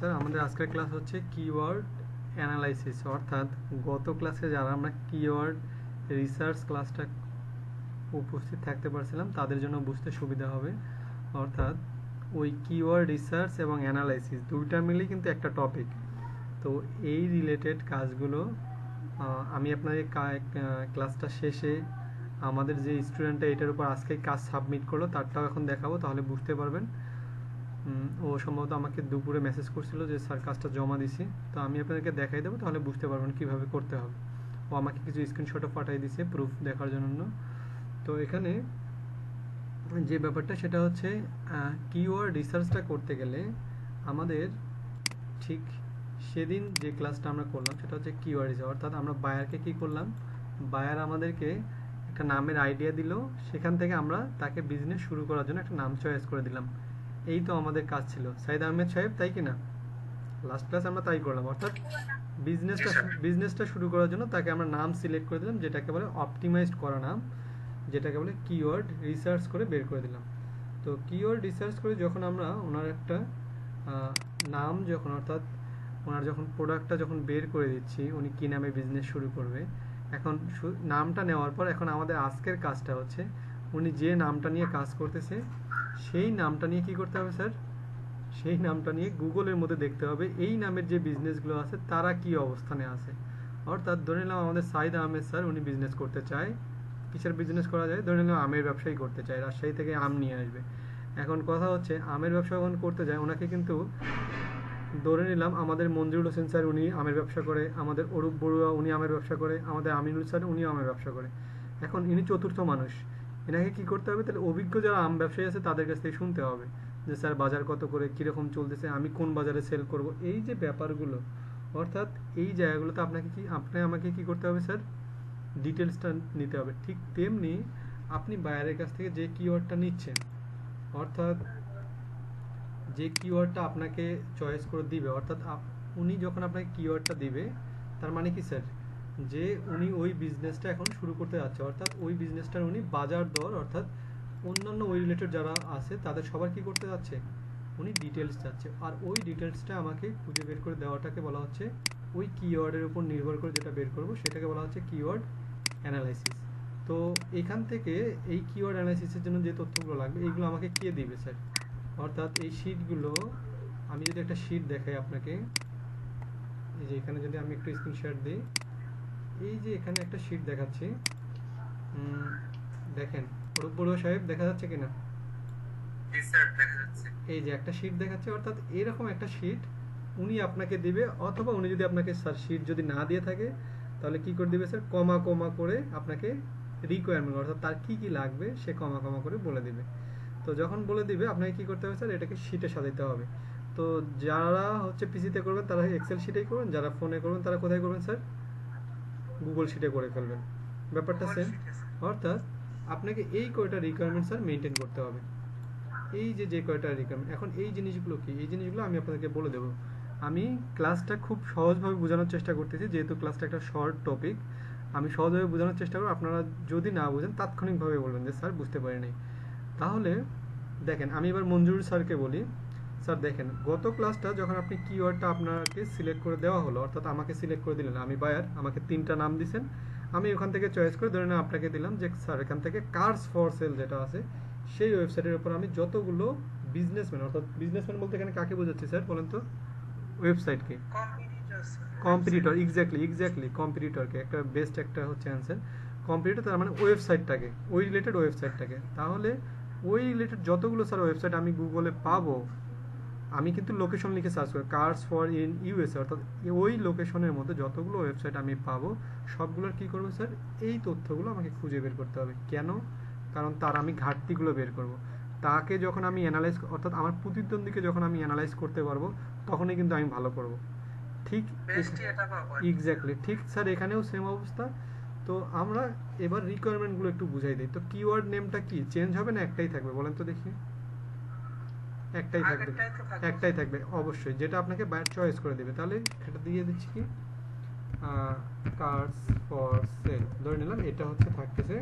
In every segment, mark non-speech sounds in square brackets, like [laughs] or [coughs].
Sir, আমাদের আজকের class হচ্ছে কিওয়ার্ড অ্যানালাইসিস অর্থাৎ গত ক্লাসে যারা আমরা কিওয়ার্ড রিসার্চ ক্লাসটা উপস্থিত থাকতে পারছিলাম, তাদের জন্য বুঝতে সুবিধা হবে। অর্থাৎ ওই কিওয়ার্ড রিসার্চ এবং অ্যানালাইসিস দুইটা মিলেই কিন্তু একটা টপিক তো এই রিলেটেড কাজগুলো আমি আপনাদের ক্লাসটা শেষে আমাদের যে স্টুডেন্টটা এটার উপর আজকে কাজ সাবমিট করল, তারটাও এখন দেখাবো, তাহলে বুঝতে পারবেন। ও সম্ভবত আমাকে দুপুরে মেসেজ করছিল যে, স্যার, কাজটা জমা দিছি। তো আমি আপনাদেরকে দেখাই দেবো, তাহলে বুঝতে পারবেন কীভাবে করতে হবে। ও আমাকে কিছু স্ক্রিনশটও পাঠিয়ে দিছে প্রুফ দেখার জন্য। তো এখানে যে ব্যাপারটা, সেটা হচ্ছে কিওয়ার্ড রিসার্চটা করতে গেলে আমাদের ঠিক সেদিন যে ক্লাসটা আমরা করলাম, সেটা হচ্ছে কিওয়ার্ড রিসার্চ অর্থাৎ আমরা বায়ারকে কি করলাম? বায়ার আমাদেরকে একটা নামের আইডিয়া দিল, সেখান থেকে আমরা তাকে বিজনেস শুরু করার জন্য একটা নাম চয়েস করে দিলাম। এই তো আমাদের কাজ ছিল। সাইদ আহমেদ সাহেব তাই কি না? লাস্ট ক্লাস আমরা তাই করলাম অর্থাৎ বিজনেসটা বিজনেসটা শুরু করার জন্য তাকে আমরা নাম সিলেক্ট করে দিলাম যেটাকে বলে অপটিমাইজড করা নাম যেটাকে বলে কিওয়ার্ড রিসার্চ করে বের করে দিলাম। তো কিওয়ার্ড রিসার্চ করে যখন আমরা ওনার একটা নাম যখন অর্থাৎ ওনার যখন প্রোডাক্টটা যখন বের করে দিচ্ছি উনি কী নামে বিজনেস শুরু করবে এখন নামটা নেওয়ার পর এখন আমাদের আজকের কাজটা হচ্ছে উনি যে নামটা নিয়ে কাজ করতেছে, সেই নামটা নিয়ে কি করতে হবে স্যার? সেই নামটা নিয়ে গুগলের মধ্যে দেখতে হবে, এই নামের যে বিজনেসগুলো আছে, তারা কি অবস্থানে আছে? অর্থাৎ ধরে নিলাম আমাদের সাইদ আহমেদ স্যার, উনি বিজনেস করতে চায়। কিসের বিজনেস করা যায়? ধরে নিলাম আমের ব্যবসায়ী করতে চায়, রাজশাহী থেকে আম নিয়ে আসবে। এখন কথা হচ্ছে, আমের ব্যবসা যখন করতে যায়, ওনাকে কিন্তু ধরে নিলাম আমাদের মঞ্জুরুল হোসেন স্যার, উনি আমের ব্যবসা করে, আমাদের অরূপ বড়ুয়া, উনি আমের ব্যবসা করে, আমাদের আমিনুল স্যার, উনিও আমের ব্যবসা করে। এখন ইনি চতুর্থ মানুষ। এনাকে কি করতে হবে? তাহলে অভিজ্ঞ যারা আম ব্যবসায়ী আছে, তাদের কাছ থেকে শুনতে হবে যে, স্যার, বাজার কত করে? কীরকম চলতেছে? আমি কোন বাজারে সেল করব? এই যে ব্যাপারগুলো, অর্থাৎ এই জায়গাগুলোতে আপনাকে কি, আপনি আমাকে কি করতে হবে, স্যার? ডিটেলসটা নিতে হবে। ঠিক তেমনি আপনি বায়ারের কাছ থেকে যে কিওয়ার্ডটা নিচ্ছেন, অর্থাৎ যে কিওয়ার্ডটা আপনাকে চয়েস করে দিবে, অর্থাৎ উনি যখন আপনাকে কিওয়ার্ডটা দিবে, তার মানে কি, স্যার? যে উনি ওই বিজনেসটা এখন শুরু করতে যাচ্ছে। অর্থাৎ ওই বিজনেসটার উনি বাজার দর, অর্থাৎ অন্যান্য ওই রিলেটেড যারা আছে, তাদের সবার কি করতে যাচ্ছে? উনি ডিটেলস চাচ্ছে। আর ওই ডিটেলসটা আমাকে খুঁজে বের করে দেওয়াটাকে বলা হচ্ছে, ওই কিওয়ার্ডের উপর নির্ভর করে যেটা বের করব, সেটাকে বলা হচ্ছে কিওয়ার্ড অ্যানালাইসিস তো এখান থেকে এই কিওয়ার্ড অ্যানালাইসিসের জন্য যে তথ্যগুলো লাগবে, এইগুলো আমাকে কে দিবে, স্যার? অর্থাৎ এই শিটগুলো আমি যদি একটা শিট দেখাই আপনাকে, এই যে এখানে যদি আমি একটু স্ক্রিনশট দিই এই যে এখানে একটা শিট দেখাচ্ছি। দেখেন বড়ুয়া সাহেব দেখা যাচ্ছে কিনা? এই যে একটা শিট দেখাচ্ছে অর্থাৎ এরকম একটা শিট উনি আপনাকে দিবে অথবা উনি যদি আপনাকে স্যার শিট যদি না দিয়ে থাকে তাহলে কি করে দিবে স্যার কমা কমা করে আপনাকে রিকোয়ারমেন্ট অর্থাৎ তার কি কি লাগবে সে কমা কমা করে বলে দিবে। তো যখন বলে দিবে আপনাকে কি করতে হবে স্যার এটাকে শিটে সাজাতে হবে। তো যারা হচ্ছে পিসিতে করবেন তারা এক্সেল শিটেই করবেন যারা ফোনে করবেন তারা কোথায় করবেন স্যার গুগল শিটে করে ফেলবেন। ব্যাপারটা সেম অর্থাৎ আপনাকে এই কয়টা রিকোয়ারমেন্ট স্যার মেনটেন করতে হবে। এই যে যে কয়টা রিকোয়ারমেন্ট এখন এই জিনিসগুলো কি? এই জিনিসগুলো আমি আপনাদেরকে বলে দেবো। আমি ক্লাসটা খুব সহজভাবে বোঝানোর চেষ্টা করতেছি যেহেতু ক্লাসটা একটা শর্ট টপিক আমি সহজভাবে বোঝানোর চেষ্টা করব। আপনারা যদি না বুঝেন তাৎক্ষণিকভাবে বলবেন যে স্যার বুঝতে পারি নাই তাহলে দেখেন আমি এবার মঞ্জুর স্যারকে বলি স্যার দেখেন গত ক্লাসটা যখন আপনি কিওয়ার্ডটা আপনাকে সিলেক্ট করে দেওয়া হলো অর্থাৎ আমাকে সিলেক্ট করে দিলেন আমি বায়ার আমাকে তিনটা নাম দিছেন আমি ওখান থেকে চয়েস করে ধরে না আপনাকে দিলাম যে স্যার এখান থেকে কার্স ফর সেল যেটা আছে সেই ওয়েবসাইটের উপর আমি যতগুলো বিজনেসম্যান অর্থাৎ বিজনেসম্যান বলতে এখানে কাকে বোঝাচ্ছি স্যার বলেন তো? ওয়েবসাইটকে কম্পিটিটর কম্পিটিটর এক্স্যাক্টলি এক্স্যাক্টলি কম্পিটিটরকে একটা বেস্ট একটা হচ্ছে অ্যান্সার কম্পিটিটর তার মানে ওয়েবসাইটটাকে ওই রিলেটেড ওয়েবসাইটটাকে তাহলে ওই রিলেটেড যতগুলো স্যার ওয়েবসাইট আমি গুগলে পাবো আমি কিন্তু লোকেশন লিখে সার্চ করি কার্স ফর ইন ইউএসএ অর্থাৎ ওই লোকেশনের মধ্যে যতগুলো ওয়েবসাইট আমি পাবো সবগুলোর কি করব স্যার এই তথ্যগুলো আমাকে খুঁজে বের করতে হবে। কেন? কারণ তার আমি ঘাটতিগুলো বের করব। তাকে যখন আমি অ্যানালাইজ অর্থাৎ আমার প্রতিদ্বন্দ্বীকে যখন আমি অ্যানালাইজ করতে পারব তখনই কিন্তু আমি ভালো করব। ঠিক এক্স্যাক্টলি ঠিক স্যার এখানেও সেম অবস্থা। তো আমরা এবার রিকোয়ারমেন্টগুলো একটু বুঝাই দিই। তো কিওয়ার্ড নেমটা কি? চেঞ্জ হবে না একটাই থাকবে? বলেন তো দেখি। একটাই থাকবে। একটাই থাকবে। অবশ্যই। যেটা আপনাকে বায়ার চয়েস করে দেবে। তাহলে সেটা দিয়ে দিচ্ছি কি? কার্ডস ফর সেল ধরে নিলাম এটা হচ্ছে থাকতেছে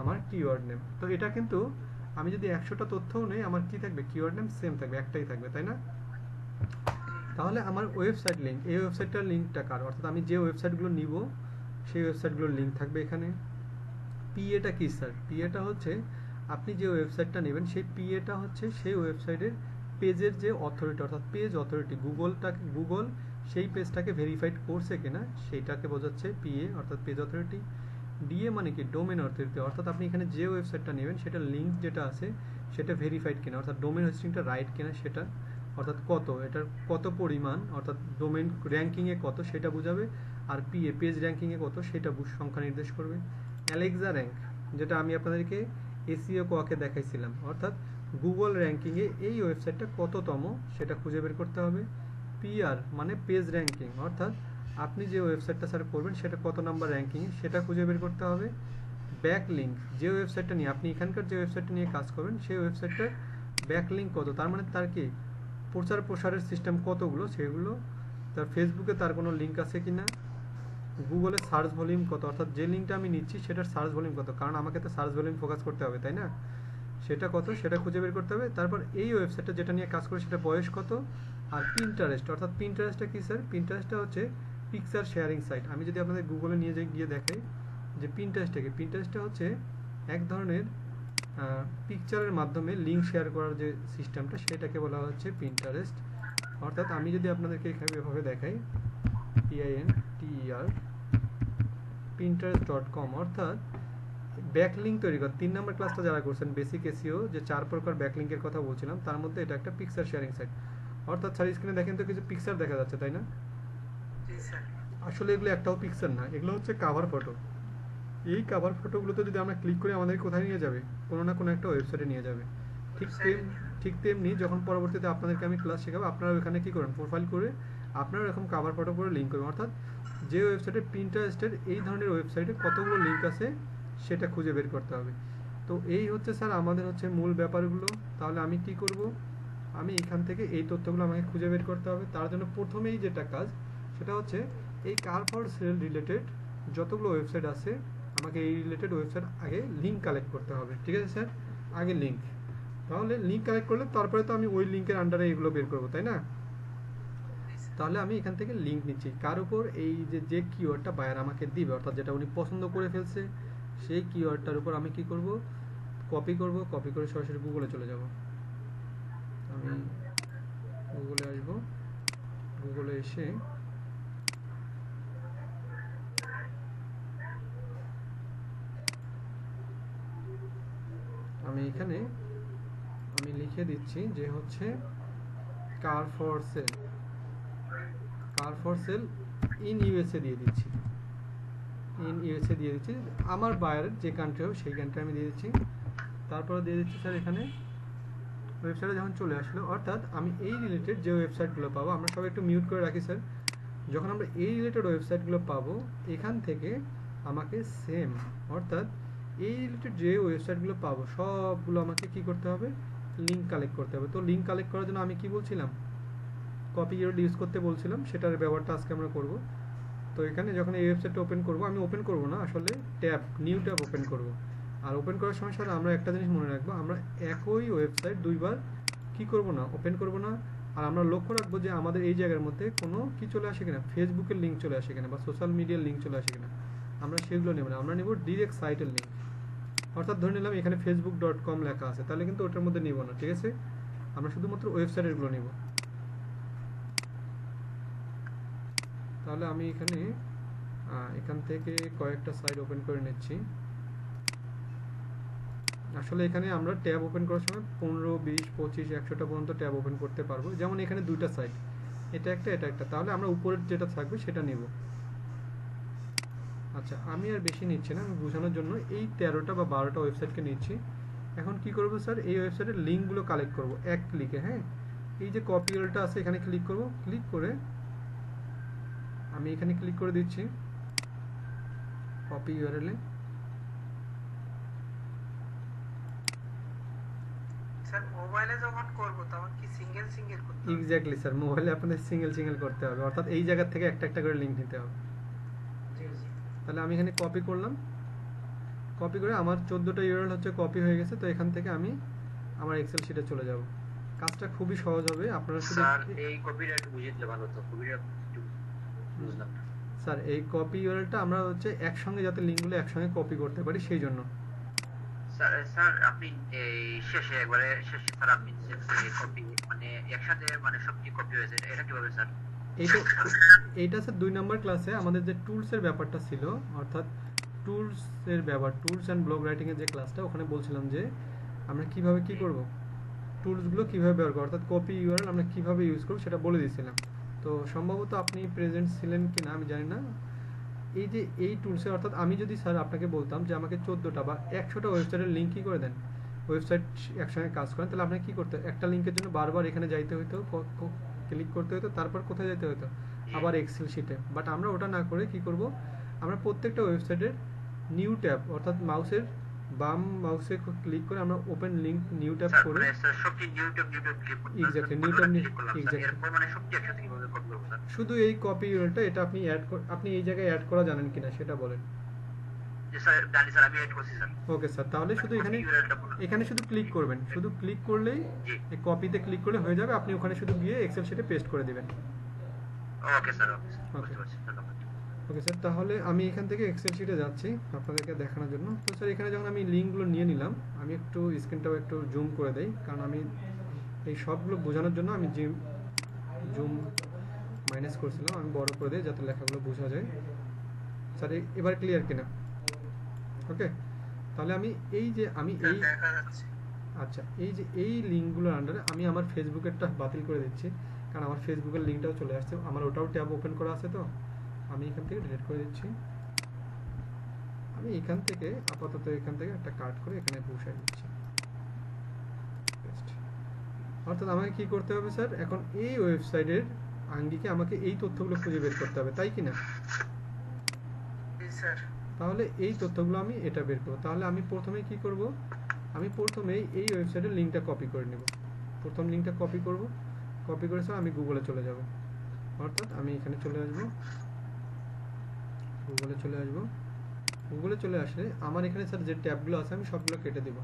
আমার কিওয়ার্ড নেম তো এটা কিন্তু আমি যদি একশোটা তথ্যও নেই আমার কি থাকবে? কিওয়ার্ড নেম সেম থাকবে একটাই থাকবে তাই না? তাহলে আমার ওয়েবসাইট লিঙ্ক এই ওয়েবসাইটটার লিঙ্কটা কার? অর্থাৎ আমি যে ওয়েবসাইটগুলো নিব সেই ওয়েবসাইটগুলোর লিঙ্ক থাকবে এখানে। পিএটা কি স্যার পিএটা হচ্ছে আপনি যে ওয়েবসাইটটা নেবেন, সেই পিএটা হচ্ছে সেই ওয়েবসাইটের পেজের যে অথরিটি অর্থাৎ পেজ অথরিটি গুগলটাকে গুগল সেই পেজটাকে ভেরিফাইড করছে কিনা, সেইটাকে বোঝাচ্ছে পিএ অর্থাৎ পেজ অথরিটি ডিএ মানে কি? ডোমেন অথরিটি অর্থাৎ আপনি এখানে যে ওয়েবসাইটটা নেবেন সেটা লিঙ্ক যেটা আছে, সেটা ভেরিফাইড কিনা, অর্থাৎ ডোমেন হোস্টিংটা রাইট কিনা সেটা, অর্থাৎ কত, এটার কত পরিমাণ, অর্থাৎ ডোমেন র্যাঙ্কিংয়ে কত, সেটা বোঝাবে, আর পিএ পেজ র্যাঙ্কিংয়ে কত, সেটা সংখ্যা নির্দেশ করবে। অ্যালেক্সা র্যাঙ্ক যেটা আমি আপনাদেরকে এসিও কোয়াকে দেখাইছিলাম। অর্থাৎ গুগল র্যাঙ্কিংয়ে এই ওয়েবসাইটটা কততম সেটা খুঁজে বের করতে হবে। পিআর মানে পেজ র্যাঙ্কিং। অর্থাৎ আপনি যে ওয়েবসাইটটা সার্চ করবেন সেটা কত নাম্বার র্যাঙ্কিংয়ে সেটা খুঁজে বের করতে হবে। ব্যাক লিঙ্ক যে ওয়েবসাইটটা নিয়ে আপনি এখানকার যে ওয়েবসাইটটা নিয়ে কাজ করবেন, সেই ওয়েবসাইটটার ব্যাক লিঙ্ক কত? তার মানে তার কি? প্রচার প্রসারের সিস্টেম কতগুলো সেগুলো? তার ফেসবুকে তার কোনো লিঙ্ক আছে কি না গুগলে সার্চ ভলিউম কত? অর্থাৎ যে লিঙ্কটা আমি নিচ্ছি সেটার সার্চ ভলিউম কত? কারণ আমাকে তো সার্চ ভলিউম ফোকাস করতে হবে, তাই না? সেটা কত? সেটা খুঁজে বের করতে হবে। তারপর এই ওয়েবসাইটটা যেটা নিয়ে কাজ করে সেটা বয়স কত? আর পিন্টারেস্ট অর্থাৎ পিন্টারেস্টটা কী স্যার পিন্টারেস্টটা হচ্ছে পিকচার শেয়ারিং সাইট আমি যদি আপনাদের গুগলে নিয়ে যাই, গিয়ে দেখাই যে পিন্টারেস্টটা কি? পিন্টারেস্টটা হচ্ছে এক ধরনের পিকচারের মাধ্যমে লিঙ্ক শেয়ার করার যে সিস্টেমটা সেটাকে বলা হচ্ছে পিন্টারেস্ট অর্থাৎ আমি যদি আপনাদেরকে এভাবে দেখাই PIN TER Pinterest dot com অর্থাৎ ব্যাকলিঙ্ক তৈরি করা। তিন নম্বর ক্লাসটা যারা করছেন বেসিক এসিও যে চার প্রকার ব্যাকলিঙ্কের কথা বলছিলাম তার মধ্যে এটা একটা পিকচার শেয়ারিং সাইট অর্থাৎ স্যার স্ক্রিনে দেখেন তো কিছু পিকচার দেখা যাচ্ছে তাই না? আসলে এগুলো একটাও পিকচার না এগুলো হচ্ছে কাভার ফটো এই কাভার ফটোগুলোতে যদি আমরা ক্লিক করি আমাদের কোথায় নিয়ে যাবে? কোনো না কোনো একটা ওয়েবসাইটে নিয়ে যাবে। ঠিক তেম ঠিক তেমনি যখন পরবর্তীতে আপনাদেরকে আমি ক্লাস শেখাবো আপনারা ওখানে কী করেন প্রোফাইল করে আপনারা এরকম কাভার ফটো করে লিঙ্ক করবেন। অর্থাৎ যে ওয়েবসাইটে প্রিন্টারেস্টের এই ধরনের ওয়েবসাইটে কতগুলো লিঙ্ক আছে, সেটা খুঁজে বের করতে হবে। তো এই হচ্ছে স্যার আমাদের হচ্ছে মূল ব্যাপারগুলো। তাহলে আমি কি করব? আমি এখান থেকে এই তথ্যগুলো আমাকে খুঁজে বের করতে হবে। তার জন্য প্রথমেই যেটা কাজ, সেটা হচ্ছে এই কার ফর সেল রিলেটেড যতগুলো ওয়েবসাইট আছে, আমাকে এই রিলেটেড ওয়েবসাইট আগে লিঙ্ক কালেক্ট করতে হবে। ঠিক আছে স্যার আগে লিঙ্ক তাহলে লিঙ্ক কালেক্ট করলে তারপরে তো আমি ওই লিঙ্কের আন্ডারে এগুলো বের করব, তাই না? তাহলে আমি এখান থেকে লিঙ্ক নিচ্ছি। কার উপর? এই যে যে কিওয়ার্ডটা বায়ার আমাকে দিবে, অর্থাৎ যেটা উনি পছন্দ করে ফেলছে, সেই কিওয়ার্ডটার উপর আমি কি করব? কপি করব কপি করে সরাসরি গুগলে চলে যাব। আমি গুগলে আসব। গুগলে এসে আমি এখানে আমি লিখে দিচ্ছি যে হচ্ছে car for sale car for sale in USA দিয়ে দিচ্ছি। ইন ইউএসএ দিয়ে দিচ্ছি। আমার বায়ারের যে কান্ট্রি হবে, সেই কান্ট্রি আমি দিয়ে দিচ্ছি। তারপরে দিয়ে দিচ্ছি স্যার এখানে ওয়েবসাইটে যখন চলে আসলো, অর্থাৎ আমি এই রিলেটেড যে ওয়েবসাইটগুলো পাবো, আমরা সবাই একটু মিউট করে রাখি স্যার যখন আমরা এই রিলেটেড ওয়েবসাইটগুলো পাবো, এখান থেকে আমাকে সেম অর্থাৎ এই রিলেটেড যে ওয়েবসাইটগুলো পাবো, সবগুলো আমাকে কি করতে হবে? লিঙ্ক কালেক্ট করতে হবে। তো লিঙ্ক কালেক্ট করার জন্য আমি কি বলছিলাম? কপি ইউড ইউজ করতে বলছিলাম, সেটার ব্যবহারটা আজকে আমরা করব। তো এখানে যখন এই ওয়েবসাইটটা ওপেন করব, আমি ওপেন করব না, আসলে ট্যাব নিউ ট্যাব ওপেন করব। আর ওপেন করার সময় সাথে আমরা একটা জিনিস মনে রাখব, আমরা একই ওয়েবসাইট দুইবার কি করব না ওপেন করব না, আর আমরা লক্ষ্য রাখব যে আমাদের এই জায়গার মধ্যে কোনো কি চলে আসে কিনা ফেসবুকের লিঙ্ক চলে আসে কিনা, বা সোশ্যাল মিডিয়ার লিঙ্ক চলে আসে কিনা, আমরা সেগুলো নেব না, আমরা নেব ডিরেক্ট সাইটের লিঙ্ক অর্থাৎ ধরে নিলাম এখানে ফেসবুক ডট কম লেখা আছে, তাহলে কিন্তু ওটার মধ্যে নিব না, ঠিক আছে? আমরা শুধুমাত্র ওয়েবসাইটেরগুলো নিব। তাহলে আমি এখানে এখান থেকে কয়েকটা সাইট ওপেন করে নিচ্ছি। আসলে এখানে আমরা ট্যাব ওপেন করার সময় পনেরো, বিশ, পঁচিশ, একশোটা পর্যন্ত ট্যাব ওপেন করতে পারব। যেমন এখানে দুইটা সাইট এটা একটা এটা একটা। তাহলে আমরা উপরের যেটা থাকবে সেটা নেব। আচ্ছা আমি আর বেশি নিচ্ছি না, বোঝানোর জন্য এই তেরোটা বা বারোটা ওয়েবসাইটকে নিচ্ছি। এখন কি করব স্যার? এই ওয়েবসাইটের লিঙ্কগুলো কালেক্ট করব। এক ক্লিকে হ্যাঁ? এই যে কপি আছে, এখানে ক্লিক করব। ক্লিক করে আমি এখানে ক্লিক করে দিচ্ছি। কপি ইউআরএলে স্যার মোবাইলে যখন করব তখন কি সিঙ্গেল সিঙ্গেল করতে হবে? এক্স্যাক্টলি স্যার মোবাইলে আপনাদের সিঙ্গেল সিঙ্গেল করতে হবে। অর্থাৎ এই জায়গা থেকে একটা একটা করে লিঙ্ক নিতে হবে। জি জি। তাহলে আমি এখানে কপি করলাম। কপি করে আমার চোদ্দোটা ইউআরএল হচ্ছে কপি হয়ে গেছে। তো এখান থেকে আমি আমার এক্সেল শিটে চলে যাব। কাজটা খুবই সহজ হবে। আপনারা শুধু এই কপিটা একটু বুঝিয়ে দিলে ভালো হতো। কপিটা একটু বুঝলাম। স্যার এই কপি ইউআরএলটা আমরা হচ্ছে একসঙ্গে যাতে লিঙ্কগুলো একসঙ্গে কপি করতে পারি সেই জন্য। স্যার স্যার আপনি এই শেষে একবারে শেষে স্যার আপনি কপি মানে একসাথে মানে সবটি কপি হয়েছে এটা- কীভাবে স্যার? এইটা এইটা স্যার দুই নম্বর ক্লাসে আমাদের যে টুলসের ব্যাপারটা ছিল অর্থাৎ টুলসের ব্যাপার টুলস অ্যান্ড ব্লগ রাইটিংয়ের যে ক্লাসটা ওখানে বলছিলাম যে আমরা কীভাবে কি করব? টুলসগুলো কীভাবে ব্যবহার করব? অর্থাৎ কপি ইউআরএল আমরা কীভাবে ইউজ করব সেটা বলে দিয়েছিলাম। তো সম্ভবত আপনি প্রেজেন্ট ছিলেন কি না আমি জানি না। এই যে এই টুলসে অর্থাৎ আমি যদি স্যার আপনাকে বলতাম যে আমাকে চোদ্দোটা বা একশোটা ওয়েবসাইটের লিঙ্ক কি করে দেন ওয়েবসাইট একসঙ্গে কাজ করেন তাহলে আপনাকে কী করতে একটা লিঙ্কের জন্য বারবার এখানে যাইতে হতো ক্লিক করতে হতো তারপর কোথায় যেতে হতো আবার এক্সেল শিটে বাট আমরা ওটা না করে কি করব? আমরা প্রত্যেকটা ওয়েবসাইটের নিউ ট্যাব অর্থাৎ মাউসের বাম মাউসে ক্লিক করে আমরা ওপেন লিঙ্ক নিউ ট্যাব করে কীভাবে কপি করব স্যার শুধু এই কপি ইউনিটটা এটা আপনি অ্যাড আপনি এই জায়গায় অ্যাড করা জানেন কিনা সেটা বলেন। ওকে স্যার তাহলে শুধু এখানে। এখানে শুধু ক্লিক করবেন। শুধু ক্লিক করলেই এই কপিতে ক্লিক করলে হয়ে যাবে আপনি ওখানে শুধু গিয়ে এক্সেল শিটে পেস্ট করে দিবেন। ওকে স্যার ওকে ওকে ওকে স্যার তাহলে আমি এখান থেকে এক্সেল শিটে যাচ্ছি আপনাদেরকে দেখানোর জন্য। তো স্যার এখানে যখন আমি লিঙ্কগুলো নিয়ে নিলাম আমি একটু স্ক্রিনটাও একটু জুম করে দেই কারণ আমি এই সবগুলো বোঝানোর জন্য আমি জিম জুম মাইনাস করছিলাম আমি বড় করে দিই যাতে লেখাগুলো বোঝা যায়। স্যার এবার ক্লিয়ার কিনা? ওকে তাহলে আমি এই যে আমি এই আচ্ছা এই যে এই লিঙ্কগুলোর আন্ডারে আমি আমার ফেসবুকেরটা বাতিল করে দিচ্ছি কারণ আমার ফেসবুকের লিঙ্কটাও চলে আসছে আমার ওটাও ট্যাব ওপেন করা আছে তো। আমি এখান থেকে ডিলিট করে দিচ্ছি। আমি এখান থেকে আপাতত এখান থেকে একটা কাট করে এখানে বসাই দিচ্ছি। অর্থাৎ আমাকে কি করতে হবে স্যার এখন এই ওয়েবসাইটের আঙ্গিকে আমাকে এই তথ্যগুলো খুঁজে বের করতে হবে তাই কি না? স্যার তাহলে এই তথ্যগুলো আমি এটা বের করব। তাহলে আমি প্রথমে কি করব? আমি প্রথমেই এই ওয়েবসাইটের লিঙ্কটা কপি করে নেব। প্রথম লিঙ্কটা কপি করব। কপি করে স্যার আমি গুগলে চলে যাব। অর্থাৎ আমি এখানে চলে আসব। গুগলে চলে আসব। গুগলে চলে আসলে আমার এখানে স্যার যে ট্যাবগুলো আছে আমি সবগুলো কেটে দেব।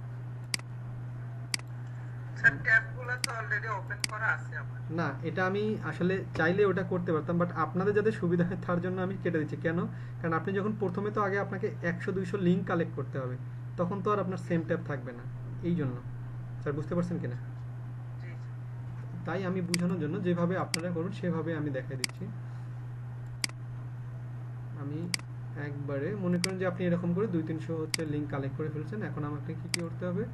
স্যার ট্যাবগুলো তো অলরেডি ওপেন করা আছে আমার। না এটা আমি আসলে চাইলে ওটা করতে পারতাম বাট আপনাদের যাতে সুবিধা হয় তার জন্য আমি কেটে দিচ্ছি। কেন? কারণ আপনি যখন প্রথমে তো আগে আপনাকে একশো দুইশো লিঙ্ক কালেক্ট করতে হবে তখন তো আর আপনার সেম ট্যাব থাকবে না। এই জন্য। স্যার বুঝতে পারছেন কিনা। তাই আমি বোঝানোর জন্য যেভাবে আপনারা করুন সেভাবে আমি দেখাই দিচ্ছি। আমি একবারে মনে করেন যে আপনি এরকম করে দুই, তিনশো হচ্ছে লিঙ্ক কালেক্ট করে ফেলছেন। এখন আমাকে কি কি করতে হবে?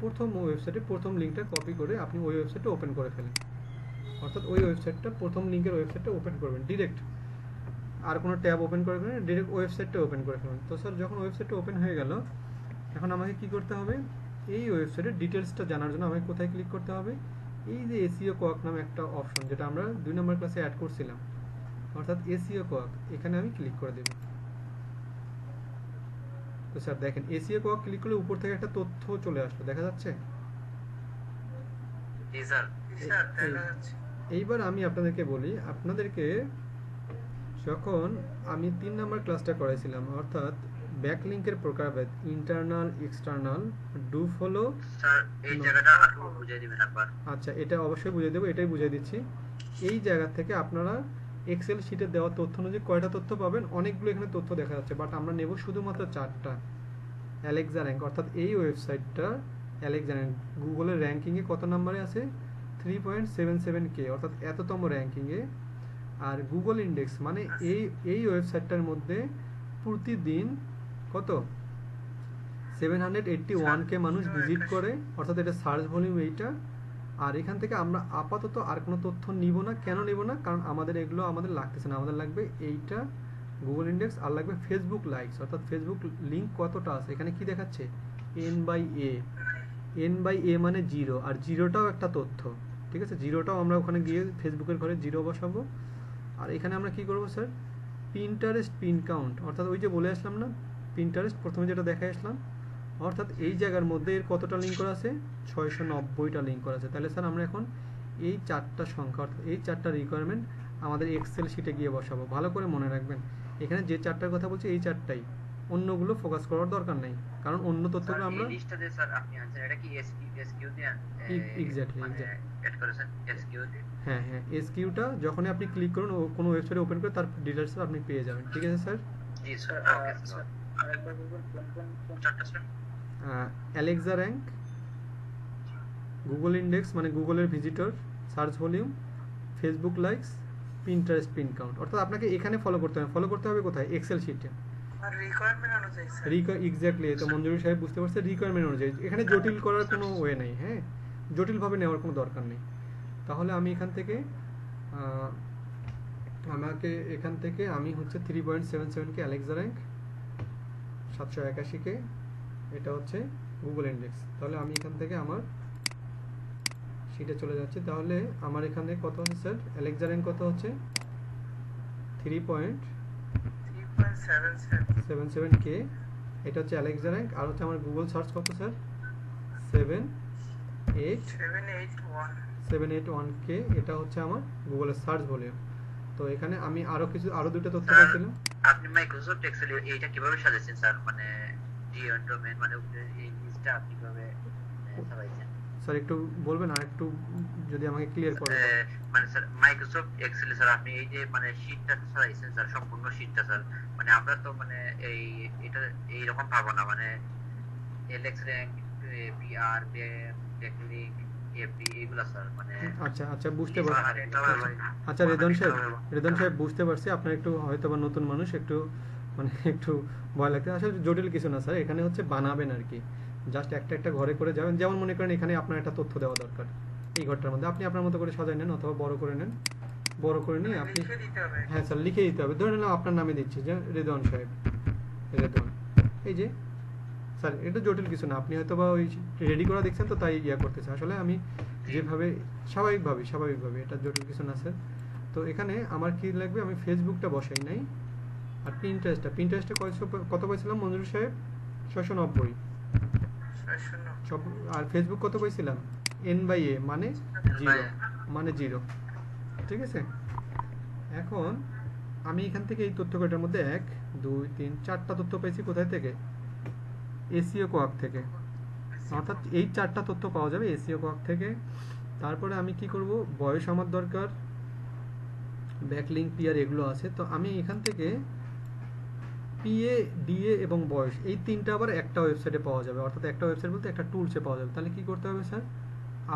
প্রথম ওয়েবসাইটে প্রথম লিঙ্কটা কপি করে আপনি ওই ওয়েবসাইটটা ওপেন করে ফেলেন। অর্থাৎ ওই ওয়েবসাইটটা প্রথম লিঙ্কের ওয়েবসাইটটা ওপেন করবেন। ডিরেক্ট আর কোনো ট্যাব ওপেন করে ফেলেন ডিরেক্ট ওয়েবসাইটটা ওপেন করে ফেলেন। তো স্যার যখন ওয়েবসাইটটা ওপেন হয়ে গেল, এখন আমাকে কি করতে হবে? এই ওয়েবসাইটের ডিটেলসটা জানার জন্য আমাকে কোথায় ক্লিক করতে হবে? এই যে এসিও কোয়াক নামে একটা অপশন যেটা আমরা দুই নম্বর ক্লাসে অ্যাড করছিলাম অর্থাৎ এসিও কোয়াক এখানে আমি ক্লিক করে দেব। তো স্যার দেখেন এসিও কোয়াক ক্লিক করলে উপর থেকে একটা তথ্য চলে আসলো দেখা যাচ্ছে? এইবার আমি আপনাদেরকে বলি আপনাদেরকে যখন আমি তিন নম্বর ক্লাসটা করাইছিলাম অর্থাৎ ব্যাকলিঙ্কের প্রকারভেদ internal external do follow sir এই জায়গাটা বুঝিয়ে দিবেন একবার। আচ্ছা এটা অবশ্যই বুঝিয়ে দেবো এটাই বুঝিয়ে দিচ্ছি। এই জায়গা থেকে আপনারা এক্সেল শিটে দেওয়া তথ্য অনুযায়ী কয়টা তথ্য পাবেন? অনেকগুলো এখানে তথ্য দেখা যাচ্ছে বাট আমরা নেব শুধুমাত্র চারটা। অ্যালেক্সা র্যাঙ্ক অর্থাৎ এই ওয়েবসাইটটা অ্যালেক্সা র্যাঙ্ক গুগলের র্যাঙ্কিংয়ে কত নম্বরে আছে? থ্রি পয়েন্ট সেভেন সেভেন কে অর্থাৎ এততম র্যাঙ্কিংয়ে আর গুগল ইন্ডেক্স মানে এই এই ওয়েবসাইটটার মধ্যে প্রতিদিন কত? সেভেন হান্ড্রেড এইটটি ওয়ান কে মানুষ ভিজিট করে, অর্থাৎ এটা সার্চ ভলিউম এইটা। আর এখান থেকে আমরা আপাতত আর কোনো তথ্য নিব না। কেন নিব না? কারণ আমাদের এগুলো আমাদের লাগতেছে না। আমাদের লাগবে এইটা গুগল ইন্ডেক্স আর লাগবে ফেসবুক লাইকস অর্থাৎ ফেসবুক লিঙ্ক কতটা আছে? এখানে কি দেখাচ্ছে? N by A N by A মানে জিরো আর জিরোটাও একটা তথ্য। ঠিক আছে? জিরোটাও আমরা ওখানে গিয়ে ফেসবুকের ঘরে জিরো বসাবো। আর এখানে আমরা কি করব স্যার পিন্টারেস্ট পিন কাউন্ট অর্থাৎ ওই যে বলে আসলাম না? পিন্টারেস্ট প্রথমে যেটা দেখে আসলাম অর্থাৎ এই জায়গার মধ্যে এর কতটা লিঙ্ক করা আছে? ছয়শো নব্বইটা লিঙ্ক করা আছে। তাহলে স্যার আমরা এখন এই চারটা সংখ্যা অর্থাৎ এই চারটা রিকোয়ারমেন্ট আমাদের এক্সেল শিটে গিয়ে বসাবো। ভালো করে মনে রাখবেন এখানে যে চারটার কথা বলছি এই চারটাই। অন্যগুলো ফোকাস করার দরকার নেই কারণ অন্য তথ্যগুলো আমরা লিস্টটাতে স্যার আপনি আনছেন এটা কি এসকিউ এসকিউ দিয়ে করেছেন এসকিউ হ্যাঁ হ্যাঁ এসকিউটা যখনই আপনি ক্লিক করুন ও কোনো ওয়েবসাইটে ওপেন করে তার ডিটেলস আপনি পেয়ে যাবেন। ঠিক আছে স্যার জি স্যার স্যার, ওকে স্যার আরেকবার বলবেন কোন কোন চারটা sir Alexa rank Google index মানে গুগলের visitor search volume Facebook likes Pinterest pin count অর্থাৎ আপনাকে এখানে ফলো করতে হবে। ফলো করতে হবে কোথায়? এক্সেল শিটে এক্স্যাক্টলি তো মঞ্জুরি সাহেব বুঝতে পারছে রিকোয়ারমেন্ট অনুযায়ী। এখানে জটিল করার কোনো ওয়ে নেই হ্যাঁ? জটিলভাবে নেওয়ার কোনো দরকার নেই। তাহলে আমি এখান থেকে আমাকে এখান থেকে আমি হচ্ছে থ্রি পয়েন্ট সেভেন সেভেনকে অ্যালেক্সা র্যাঙ্ক সাতশো একাশিকে এটা হচ্ছে গুগল ইন্ডেক্স তাহলে আমি এখান থেকে আমার শিটে চলে যাচ্ছি। তাহলে আমার এখানে কত হচ্ছে স্যার অ্যালেক্সা র্যাঙ্ক কত হচ্ছে? থ্রি পয়েন্ট সেভেন সেভেন কে এটা হচ্ছে অ্যালেক্সা র্যাঙ্ক আর হচ্ছে আমার গুগল সার্চ কত sir seven eight seven eight one কে এটা হচ্ছে আমার গুগলের সার্চ ভলিউম তো এখানে আমি আরও কিছু আরও দুটো তথ্য স্যার, আপনি মাইক্রোসফট এক্সেল এইটা কীভাবে সাজাইছেন স্যার মানে ডিএন ডোমেন মানে এই আপনি কীভাবে সাজাইছেন স্যার একটু বলবেন আর একটু যদি আমাকে ক্লিয়ার মানে স্যার মাইক্রোসফট এক্সেল স্যার আপনি এই যে মানে শীটটা সাজাইছেন স্যার সম্পূর্ণ শীটটা স্যার মানে আমরা তো মানে এই এটা এই রকম পাবো না মানে এলএক্স র্যাঙ্ক পিআর টেকনিক আচ্ছা আচ্ছা বুঝতে পারছি। এটা আচ্ছা রেদন সাহেব মানে রেদন সাহেব বুঝতে পারছি। আপনার একটু হয়তো বা নতুন মানুষ একটু মানে [laughs] একটু ভয় লাগছে আসলে জটিল কিছু না স্যার। এখানে হচ্ছে বানাবেন আর কি। জাস্ট একটা একটা ঘরে করে যাবেন। যেমন মনে করেন এখানে আপনার একটা তথ্য দেওয়া দরকার এই ঘরটার মধ্যে। আপনি আপনার মতো করে সাজাই নেন অথবা বড় করে নেন। বড় করে নিয়ে আপনি হ্যাঁ স্যার লিখে দিতে হবে। ধরে নিলাম আপনার নামে দিচ্ছি যে রেদওয়ান সাহেব। রেদওয়ান। এই যে স্যার এটা জটিল কিছু না। আপনি হয়তো বা ওই রেডি করা দেখছেন তো তাই ইয়া করতেছে। আসলে আমি যেভাবে স্বাভাবিকভাবে স্বাভাবিকভাবে এটা জটিল কিছু না স্যার। তো এখানে আমার কি লাগবে? আমি ফেসবুকটা বসাই নাই। আর পিন্টারেস্টটা পিন্টারেস্টে কত পাইছিলাম মঞ্জুর সাহেব? ছশো নব্বই। সব আর ফেসবুক কত পাইছিলাম? এন বাই এ মানে জিরো মানে জিরো ঠিক আছে? এখন আমি এখান থেকে এই তথ্য কয়টার মধ্যে এক দুই তিন চারটা তথ্য পেয়েছি কোথায় থেকে? এসিও কোয়াক থেকে। অর্থাৎ এই চারটা তথ্য পাওয়া যাবে এসিও কোয়াক থেকে। তারপরে আমি কি করব? বয়স আমার দরকার। ব্যাকলিঙ্ক পিয়ার এগুলো আছে। তো আমি এখান থেকে পিএ ডিএ এবং বয়স, এই তিনটা আবার একটা ওয়েবসাইটে পাওয়া যাবে। অর্থাৎ একটা ওয়েবসাইট বলতে একটা টুলসে পাওয়া যাবে। তাহলে কি করতে হবে স্যার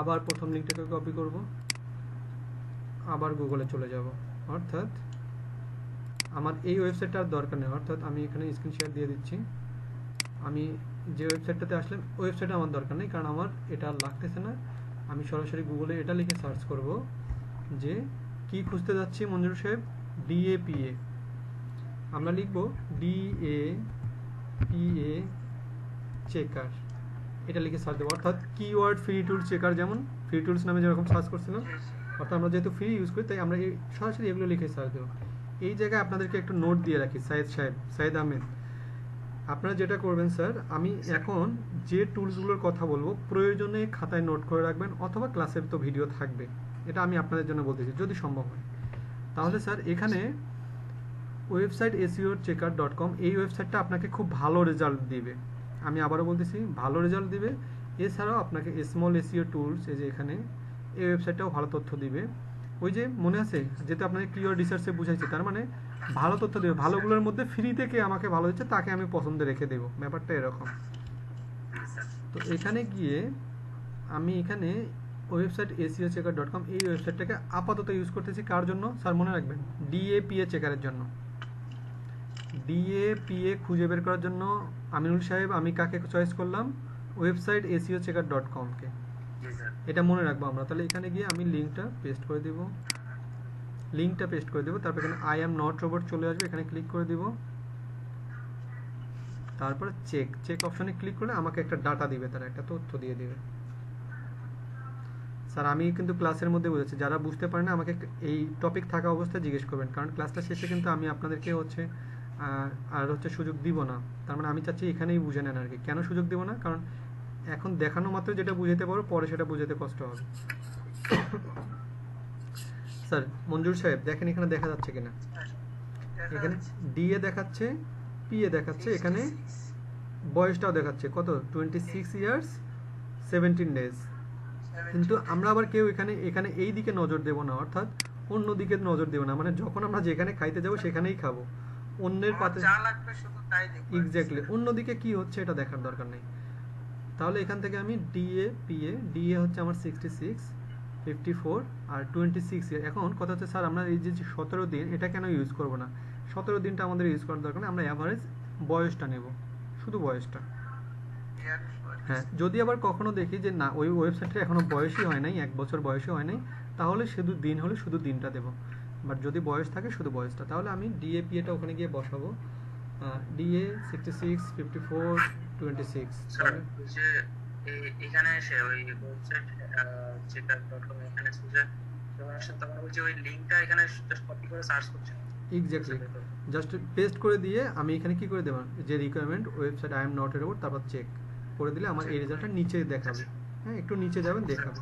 আবার প্রথম লিঙ্কটাকে কপি করব। আবার গুগলে চলে যাব। অর্থাৎ আমার এই ওয়েবসাইটটা আর দরকার নেই। অর্থাৎ আমি এখানে স্ক্রিন শেয়ার দিয়ে দিচ্ছি। আমি যে ওয়েবসাইটটাতে আসলে ওয়েবসাইটে আমার দরকার নেই, কারণ আমার এটা লাগতেছে না। আমি সরাসরি গুগলে এটা লিখে সার্চ করব যে কি খুঁজতে যাচ্ছি মঞ্জুর সাহেব? ডিএপিএ আমরা লিখব ডিএ এ চেকার এটা লিখে সার্চ দেবো। অর্থাৎ কিওয়ার্ড ফ্রি টুলস চেকার যেমন ফ্রি টুলস নামে যেরকম সার্চ করছিলাম। অর্থাৎ আমরা যেহেতু ফ্রি ইউজ করি, তাই আমরা এই সরাসরি এগুলো লিখে সার্চ দেবো। এই জায়গায় আপনাদেরকে একটু নোট দিয়ে রাখি, সাইদ সাহেব, সাইদ আহমেদ। আপনারা যেটা করবেন স্যার আমি এখন যে টুলসগুলোর কথা বলব, প্রয়োজনে খাতায় নোট করে রাখবেন অথবা ক্লাসের তো ভিডিও থাকবে। এটা আমি আপনাদের জন্য বলতেছি, যদি সম্ভব হয়। তাহলে স্যার এখানে website SEO checker dot com এই ওয়েবসাইটটা আপনাকে খুব ভালো রেজাল্ট দিবে। আমি আবারও বলতেছি, ভালো রেজাল্ট দিবে। এছাড়াও আপনাকে স্মল এসিও টুলস এই যে এখানে, এই ওয়েবসাইটটাও ভালো তথ্য দিবে। ওই যে মনে আছে যেটা আপনাকে ক্লিয়ার রিসার্চে বুঝাইছি, তার মানে ভালো তথ্য দেবে। ভালোগুলোর মধ্যে ফ্রি থেকে আমাকে ভালো দিচ্ছে তাকে আমি পছন্দে রেখে দেবো। ব্যাপারটা এরকম। তো এখানে গিয়ে আমি এখানে website SEO checker dot com এই ওয়েবসাইটটাকে আপাতত ইউজ করতেছি কার জন্য? স্যার মনে রাখবেন ডিএপিএ চেকারের জন্য। ডিএপিএ খুঁজে বের করার জন্য আমিনুল সাহেব আমি কাকে চয়েস করলাম? ওয়েবসাইট এসিও চেকার ডট কমকে এটা মনে রাখব আমরা। তাহলে এখানে গিয়ে আমি লিঙ্কটা পেস্ট করে দিব। লিঙ্কটা পেস্ট করে দেবো। তারপর এখানে আই এম নট রোবট চলে আসবে। এখানে ক্লিক করে দিব। তারপর চেক চেক অপশনে ক্লিক করলে আমাকে একটা ডাটা দিবে তারা একটা তথ্য দিয়ে দিবে। স্যার আমি কিন্তু ক্লাসের মধ্যে বুঝেছি যারা বুঝতে পারে না আমাকে এই টপিক থাকা অবস্থায় জিজ্ঞেস করবেন। কারণ ক্লাসটা শেষে কিন্তু আমি আপনাদেরকে হচ্ছে আর হচ্ছে সুযোগ দিব না। তার মানে আমি চাচ্ছি এখানেই বুঝে নেন আর কি কেন সুযোগ দিব না? কারণ এখন দেখানো মাত্র যেটা বুঝাতে পারো, পরে সেটা বুঝাতে কষ্ট হবে। স্যার, মঞ্জুর সাহেব, দেখেন এখানে দেখা যাচ্ছে কিনা? এখানে ডি এ দেখাচ্ছে পি এ দেখাচ্ছে, এখানে বয়সটাও দেখাচ্ছে। কত? Twenty six years seventeen days কিন্তু আমরা আবার কেউ এখানে এখানে এই দিকে নজর দেব না, অর্থাৎ অন্য দিকে নজর দেব না। মানে যখন আমরা যেখানে খাইতে যাব, সেখানেই খাব। অন্যের পাতে এক্স্যাক্টলি অন্যদিকে কি হচ্ছে এটা দেখার দরকার নেই। তাহলে এখান থেকে আমি ডিএ পিএ ডিএ হচ্ছে আমার সিক্সটি সিক্স ফিফটি ফোর আর টোয়েন্টি সিক্স ইয়ার এখন কথা হচ্ছে স্যার আমরা এই যে সতেরো দিন এটা কেন ইউজ করব না? সতেরো দিনটা আমাদের ইউজ করার দরকার নেই আমরা অ্যাভারেজ বয়সটা নেব। শুধু বয়সটা। হ্যাঁ যদি আবার কখনো দেখি যে না ওই ওয়েবসাইটে এখনও বয়সই হয় নাই এক বছর বয়সই হয় নাই তাহলে শুধু দিন হলে শুধু দিনটা দেব। বাট যদি বয়স থাকে শুধু বয়সটা তাহলে আমি ডিএপিএটা ওখানে গিয়ে বসাবো। DA sixty six fifty four twenty six এখানে এসে ওই ওয়েবসাইট চেকার ডট কম এখানে এসে যখন আসে তখন ওই ওই লিঙ্কটা এখানে জাস্ট কপি করে সার্চ করছেন এক্স্যাক্টলি জাস্ট পেস্ট করে দিয়ে আমি এখানে কি করে দেবো? যে requirement website I am not এর তারপর চেক করে দিলে আমার এই রেজাল্টটা নিচে দেখাবে। হ্যাঁ একটু নিচে যাবেন দেখাবে।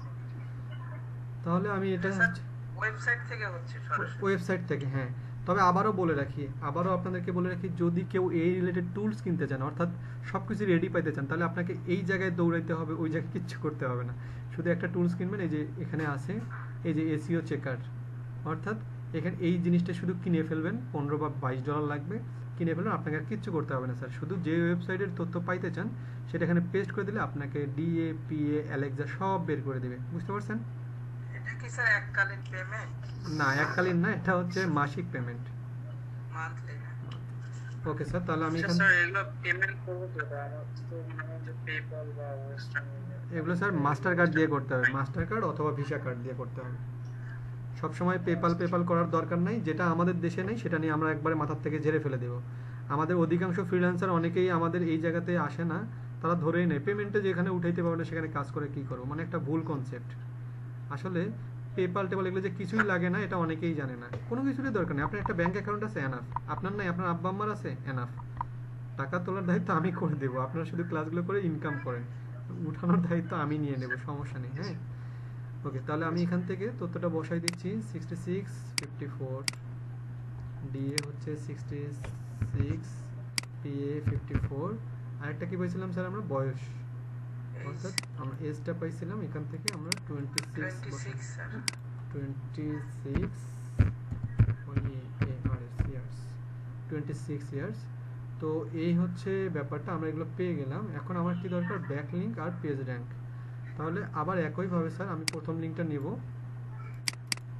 তাহলে আমি এটা হচ্ছে ওয়েবসাইট থেকে হচ্ছে ওয়েবসাইট থেকে হ্যাঁ। তবে আবারও বলে রাখি, আবারও আপনাদেরকে বলে রাখি, যদি কেউ এই রিলেটেড টুলস কিনতে চান, অর্থাৎ সব কিছু রেডি পাইতে চান, তাহলে আপনাকে এই জায়গায় দৌড়াইতে হবে, ওই জায়গায় কিচ্ছু করতে হবে না। শুধু একটা টুলস কিনবেন, এই যে এখানে আছে, এই যে এসিও চেকার অর্থাৎ এখানে এই জিনিসটা শুধু কিনে ফেলবেন, পনেরো বা বাইশ ডলার লাগবে, কিনে ফেলবেন, আপনাকে আর কিচ্ছু করতে হবে না স্যার শুধু যে ওয়েবসাইটের তথ্য পাইতে চান, সেটা এখানে পেস্ট করে দিলে আপনাকে ডিএ পিএ অ্যালেক্সা সব বের করে দেবে। বুঝতে পারছেন? এটা কি স্যার এককালীন পেমেন্ট না এককালীন না এটা হচ্ছে মাসিক পেমেন্ট মান্থলি ওকে স্যার তাহলে আমি আচ্ছা স্যার এগুলো পেমেন্ট করব তো আমার তো যে পেপাল বা ওয়েস্টার্ন এগুলো স্যার মাস্টার কার্ড দিয়ে করতে হবে। মাস্টার কার্ড অথবা ভিসা কার্ড দিয়ে করতে হবে। সবসময় পেপাল পেপাল করার দরকার নাই। যেটা আমাদের দেশে নেই সেটা নিয়ে আমরা একবারে মাথার থেকে ঝেড়ে ফেলে দেবো। আমাদের অধিকাংশ ফ্রিল্যান্সার অনেকেই আমাদের এই জায়গাতে আসে না। তারা ধরেই নেয় পেমেন্টে যেখানে উঠাইতে পারবে না সেখানে কাজ করে কি করব? মানে একটা ভুল কনসেপ্ট আসলে পেপাল টেপাল এগুলো যে কিছুই লাগে না, এটা অনেকেই জানে না। কোনো কিছুরই দরকার নেই। আপনার একটা ব্যাংক অ্যাকাউন্ট আছে এনাফ আপনার নাই, আপনার আব্বা, আম্মার আছে এনাফ টাকা তোলার দায়িত্ব আমি করে দেবো। আপনারা শুধু ক্লাসগুলো করে ইনকাম করেন। উঠানোর দায়িত্ব আমি নিয়ে নেব, সমস্যা নেই হ্যাঁ? ওকে তাহলে আমি এখান থেকে তথ্যটা বসাই দিচ্ছি। Sixty six fifty four DA হচ্ছে sixty six PA fifty four আরেকটা কি পাইছিলাম স্যার আমরা? বয়স। অর্থাৎ আমরা এজটা পাইছিলাম এখান থেকে আমরা twenty six twenty six twenty six years তো এই হচ্ছে ব্যাপারটা আমরা এগুলো পেয়ে গেলাম। এখন আমার কি দরকার? ব্যাক লিঙ্ক আর পেজ র্যাঙ্ক তাহলে আবার একইভাবে স্যার আমি প্রথম লিঙ্কটা নেব।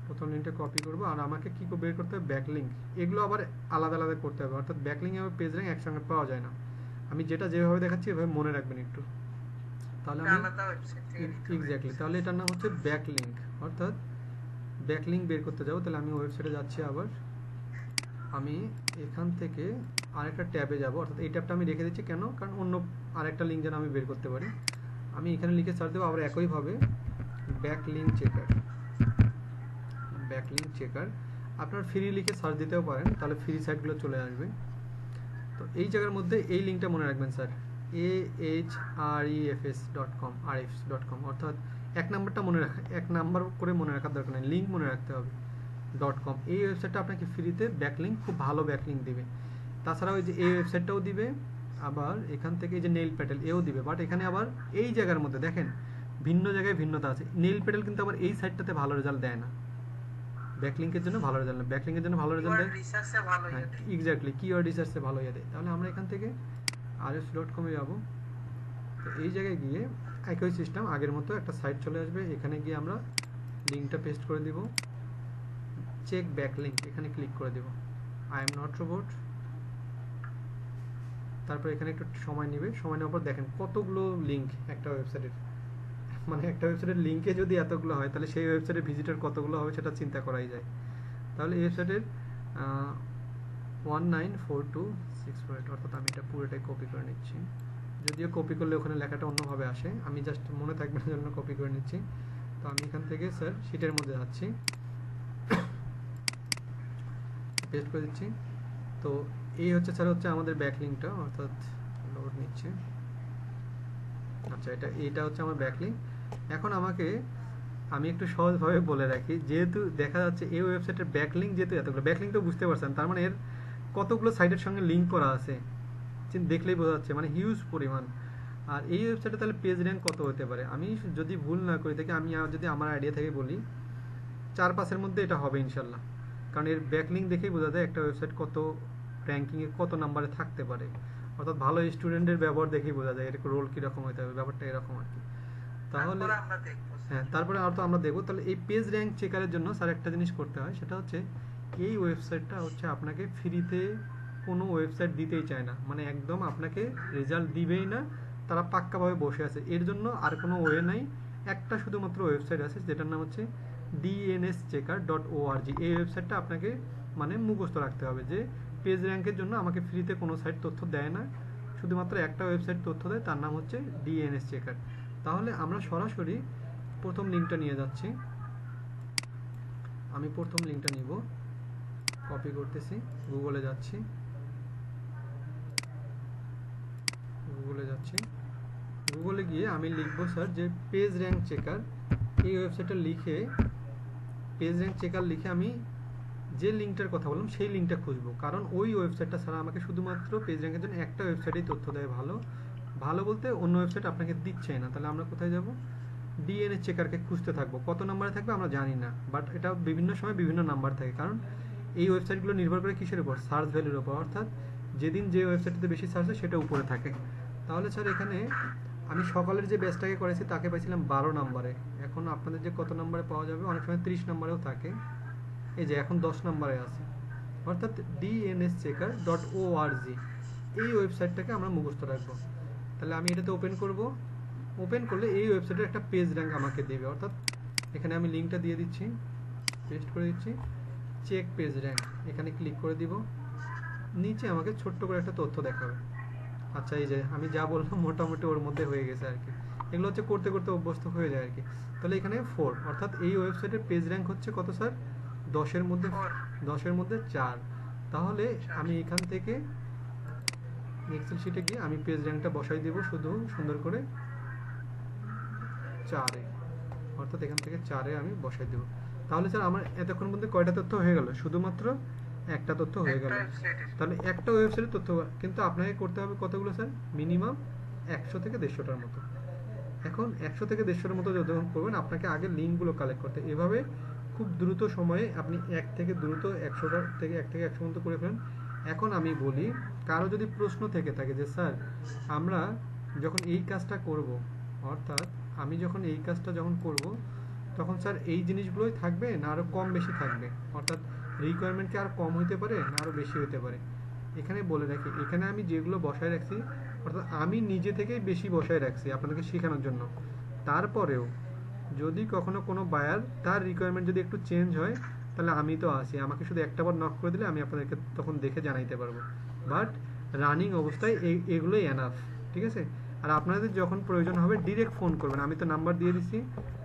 প্রথম লিঙ্কটা কপি করব। আর আমাকে কি করে বের করতে হবে? ব্যাক লিঙ্ক এগুলো আবার আলাদা আলাদা করতে হবে। অর্থাৎ ব্যাক লিঙ্ক এবং পেজ র্যাঙ্ক একসঙ্গে পাওয়া যায় না। আমি যেটা যেভাবে দেখাচ্ছি এভাবে মনে রাখবেন একটু। তাহলে। এক্স্যাক্টলি তাহলে এটার নাম হচ্ছে ব্যাক লিঙ্ক অর্থাৎ ব্যাক লিঙ্ক বের করতে যাব। তাহলে আমি ওয়েবসাইটে যাচ্ছি আবার। আমি এখান থেকে আরেকটা ট্যাবে যাব। অর্থাৎ এই ট্যাবটা আমি রেখে দিচ্ছি কেন? কারণ অন্য আরেকটা লিঙ্ক যেন আমি বের করতে পারি। আমি এখানে লিখে সার্চ দেবো আবার একইভাবে backlink checker backlink checker আপনার ফ্রি লিখে সার্চ দিতেও পারেন তাহলে ফ্রি সাইটগুলো চলে আসবে। তো এই জায়গার মধ্যে এই লিঙ্কটা মনে রাখবেন sir A H R E F S dot com R F dot com অর্থাৎ এক নাম্বারটা মনে রাখা এক নাম্বার করে মনে রাখার দরকার নেই লিঙ্ক মনে রাখতে হবে ডট কম এই ওয়েবসাইটটা আপনাকে ফ্রিতে ব্যাকলিঙ্ক খুব ভালো ব্যাকলিঙ্ক দিবে। তাছাড়াও এই যে এই ওয়েবসাইটটাও দিবে আবার এখান থেকে এই যে নেইল প্যাটেল এও দিবে। বাট এখানে আবার এই জায়গার মধ্যে দেখেন ভিন্ন জায়গায় ভিন্নতা আছে। নেইল প্যাটেল কিন্তু আবার এই সাইটটাতে ভালো রেজাল্ট দেয় না। ব্যাকলিঙ্কের জন্য ভালো রেজাল্ট না। ব্যাকলিঙ্কের জন্য ভালো রেজাল্ট দেয়? হ্যাঁ। এক্স্যাক্টলি কিওয়ার্ড রিসার্চে ভালো ইয়ে দেয়। তাহলে আমরা এখান থেকে আর এস ডট কমে যাব। তো এই জায়গায় গিয়ে একই সিস্টেম আগের মতো একটা সাইট চলে আসবে। এখানে গিয়ে আমরা লিঙ্কটা পেস্ট করে দিব। চেক ব্যাক লিঙ্ক এখানে ক্লিক করে দিব। আই এম নট রোবট তারপর এখানে একটু সময় নেবে। সময় নেওয়ার পর দেখেন কতগুলো লিঙ্ক একটা ওয়েবসাইটের মানে একটা ওয়েবসাইটের লিঙ্কে যদি এতগুলো হয়, তাহলে সেই ওয়েবসাইটের ভিজিটার কতগুলো হবে সেটা চিন্তা করাই যায়। তাহলে এই ওয়েবসাইটের one nine four two six অর্থাৎ আমি এটা পুরোটাই কপি করে নিচ্ছি। যদিও কপি করলে ওখানে লেখাটা অন্যভাবে আসে, আমি জাস্ট মনে থাকবে জন্য কপি করে নিচ্ছি। তো আমি এখান থেকে স্যার শিটের মধ্যে যাচ্ছি। পেস্ট করে দিচ্ছি। তো এই হচ্ছে স্যার হচ্ছে আমাদের ব্যাকলিংটা অর্থাৎ লোড নিচ্ছে। আচ্ছা এটা এটা হচ্ছে আমার ব্যাকলিং এখন আমাকে, আমি একটু সহজভাবে বলে রাখি, যেহেতু দেখা যাচ্ছে এই ওয়েবসাইটের ব্যাকলিং যেহেতু এতগুলো ব্যাকলিং তো বুঝতে পারছেন, তার মানে এর কতগুলো সাইটের সঙ্গে লিঙ্ক করা আছে? দেখলেই বোঝা যাচ্ছে মানে হিউজ পরিমাণ। আর এই ওয়েবসাইটে তাহলে পেজ র্যাঙ্ক কত হতে পারে? আমি যদি ভুল না করি থেকে আমি যদি আমার আইডিয়া থেকে বলি চার পাঁচের মধ্যে এটা হবে ইনশাল্লাহ কারণ এর ব্যাকলিং দেখেই বোঝা যায় একটা ওয়েবসাইট কত র্যাঙ্কিংয়ে কত নাম্বারে থাকতে পারে। অর্থাৎ ভালো স্টুডেন্টের ব্যবহার দেখেই বোঝা যায় এর রোল কীরকম হতে হবে ব্যাপারটা এরকম আর কি। তাহলে হ্যাঁ তারপরে আর তো আমরা দেখব। তাহলে এই পেজ র্যাঙ্ক চেকারের জন্য স্যার একটা জিনিস করতে হয় সেটা হচ্ছে এই ওয়েবসাইটটা হচ্ছে আপনাকে ফ্রিতে কোনো ওয়েবসাইট দিতেই চায় না। মানে একদম আপনাকে রেজাল্ট দিবেই না, তারা পাক্কাভাবে বসে আছে। এর জন্য আর কোনো ওয়ে নাই। একটা শুধুমাত্র ওয়েবসাইট আছে, যেটার নাম হচ্ছে ডিএনএস চেকার ডট ওআরজি এই ওয়েবসাইটটা আপনাকে মানে মুখস্থ রাখতে হবে যে পেজ র্যাঙ্কের জন্য আমাকে ফ্রিতে কোনো সাইট তথ্য দেয় না। শুধুমাত্র একটা ওয়েবসাইট তথ্য দেয়, তার নাম হচ্ছে ডিএনএস চেকার তাহলে আমরা সরাসরি প্রথম লিঙ্কটা নিয়ে যাচ্ছি। আমি প্রথম লিঙ্কটা নিব। কপি করতেছি। গুগলে যাচ্ছি। গুগলে যাচ্ছি। গুগলে গিয়ে আমি লিখব স্যার যে পেজ র্যাঙ্ক চেকার এই ওয়েবসাইটটা লিখে পেজ র্যাঙ্ক চেকার লিখে আমি যে লিঙ্কটার কথা বললাম, সেই লিঙ্কটা খুঁজবো। কারণ ওই ওয়েবসাইটটা ছাড়া আমাকে শুধুমাত্র পেজ র্যাঙ্কের জন্য একটা ওয়েবসাইটেই তথ্য দেয় ভালো। ভালো বলতে অন্য ওয়েবসাইট আপনাকে দিচ্ছে না। তাহলে আমরা কোথায় যাব? ডিএনএ চেকারকে খুঁজতে থাকব। কত নাম্বারে থাকবে আমরা জানি না। বাট এটা বিভিন্ন সময় বিভিন্ন নাম্বার থাকে। কারণ এই ওয়েবসাইটগুলো নির্ভর করে কিসের উপর? সার্চ ভ্যালুর উপর। অর্থাৎ যেদিন যে ওয়েবসাইটটিতে বেশি সার্চ হয়, সেটা উপরে থাকে। তাহলে স্যার এখানে আমি সকালের যে ব্যাচটাকে করেছি, তাকে পাইছিলাম বারো নাম্বারে। এখন আপনাদের যে কত নাম্বারে পাওয়া যাবে? অনেক সময় ত্রিশ নাম্বারেও থাকে। এই যে, এখন দশ নাম্বারে আছে। অর্থাৎ DNS checker dot O R G এই ওয়েবসাইটটাকে আমরা মুখস্থ রাখব। তাহলে আমি এটাতে ওপেন করব। ওপেন করলে এই ওয়েবসাইটের একটা পেজ র্যাঙ্ক আমাকে দেবে। অর্থাৎ এখানে আমি লিঙ্কটা দিয়ে দিচ্ছি। পেস্ট করে দিচ্ছি। চেক পেজ র্যাঙ্ক এখানে ক্লিক করে দিব। নিচে আমাকে ছোট্ট করে একটা তথ্য দেখাবে। আচ্ছা এই যে আমি যা বললাম [laughs] মোটামুটি ওর মধ্যে হয়ে গেছে আর কি। এগুলো হচ্ছে করতে করতে অভ্যস্ত হয়ে যায় আর কি। তাহলে এখানে ফোর অর্থাৎ এই ওয়েবসাইটের পেজ র্যাঙ্ক হচ্ছে কত স্যার দশের মধ্যে দশের মধ্যে চার। তাহলে আমি এখান থেকে এক্সেল শিটে গিয়ে আমি পেজ র্যাঙ্কটা বসাই দেব শুধু সুন্দর করে। চারে। অর্থাৎ এখান থেকে চারে আমি বসাই দেব। তাহলে স্যার আমার এতক্ষণ মধ্যে কয়টা তথ্য হয়ে গেল? শুধুমাত্র একটা তথ্য হয়ে গেল। তাহলে একটা ওয়েবসাইটের তথ্য কিন্তু আপনাকে করতে হবে কতগুলো স্যার? মিনিমাম একশো থেকে দেড়শোটার মতো। এখন একশো থেকে দেড়শোর মতো যখন করবেন আপনাকে আগে লিঙ্কগুলো কালেক্ট করতে এভাবে খুব দ্রুত সময়ে আপনি এক থেকে দ্রুত একশোটা থেকে এক থেকে একশো মতো করে ফেলেন। এখন আমি বলি কারও যদি প্রশ্ন থেকে থাকে যে স্যার আমরা যখন এই কাজটা করব অর্থাৎ আমি যখন এই কাজটা যখন করব তখন স্যার এই জিনিসগুলোই থাকবে না আরও কম বেশি থাকবে। অর্থাৎ রিকোয়ারমেন্ট কি আর কম হইতে পারে, না আরও বেশি হতে পারে। এখানে বলে রাখি, এখানে আমি যেগুলো বসায় রাখছি, অর্থাৎ আমি নিজে থেকেই বেশি বসায় রাখছি আপনাদেরকে শেখানোর জন্য। তারপরেও যদি কখনো কোনো বায়ার তার রিকোয়ারমেন্ট যদি একটু চেঞ্জ হয়, তাহলে আমি তো আছি। আমাকে শুধু একটা বার নক করে দিলে আমি আপনাদেরকে তখন দেখে জানাইতে পারব। বাট রানিং অবস্থায় এই এগুলোই এনাফ ঠিক আছে? আর আপনাদের যখন প্রয়োজন হবে ডিরেক্ট ফোন করবেন। আমি তো নাম্বার দিয়ে দিচ্ছি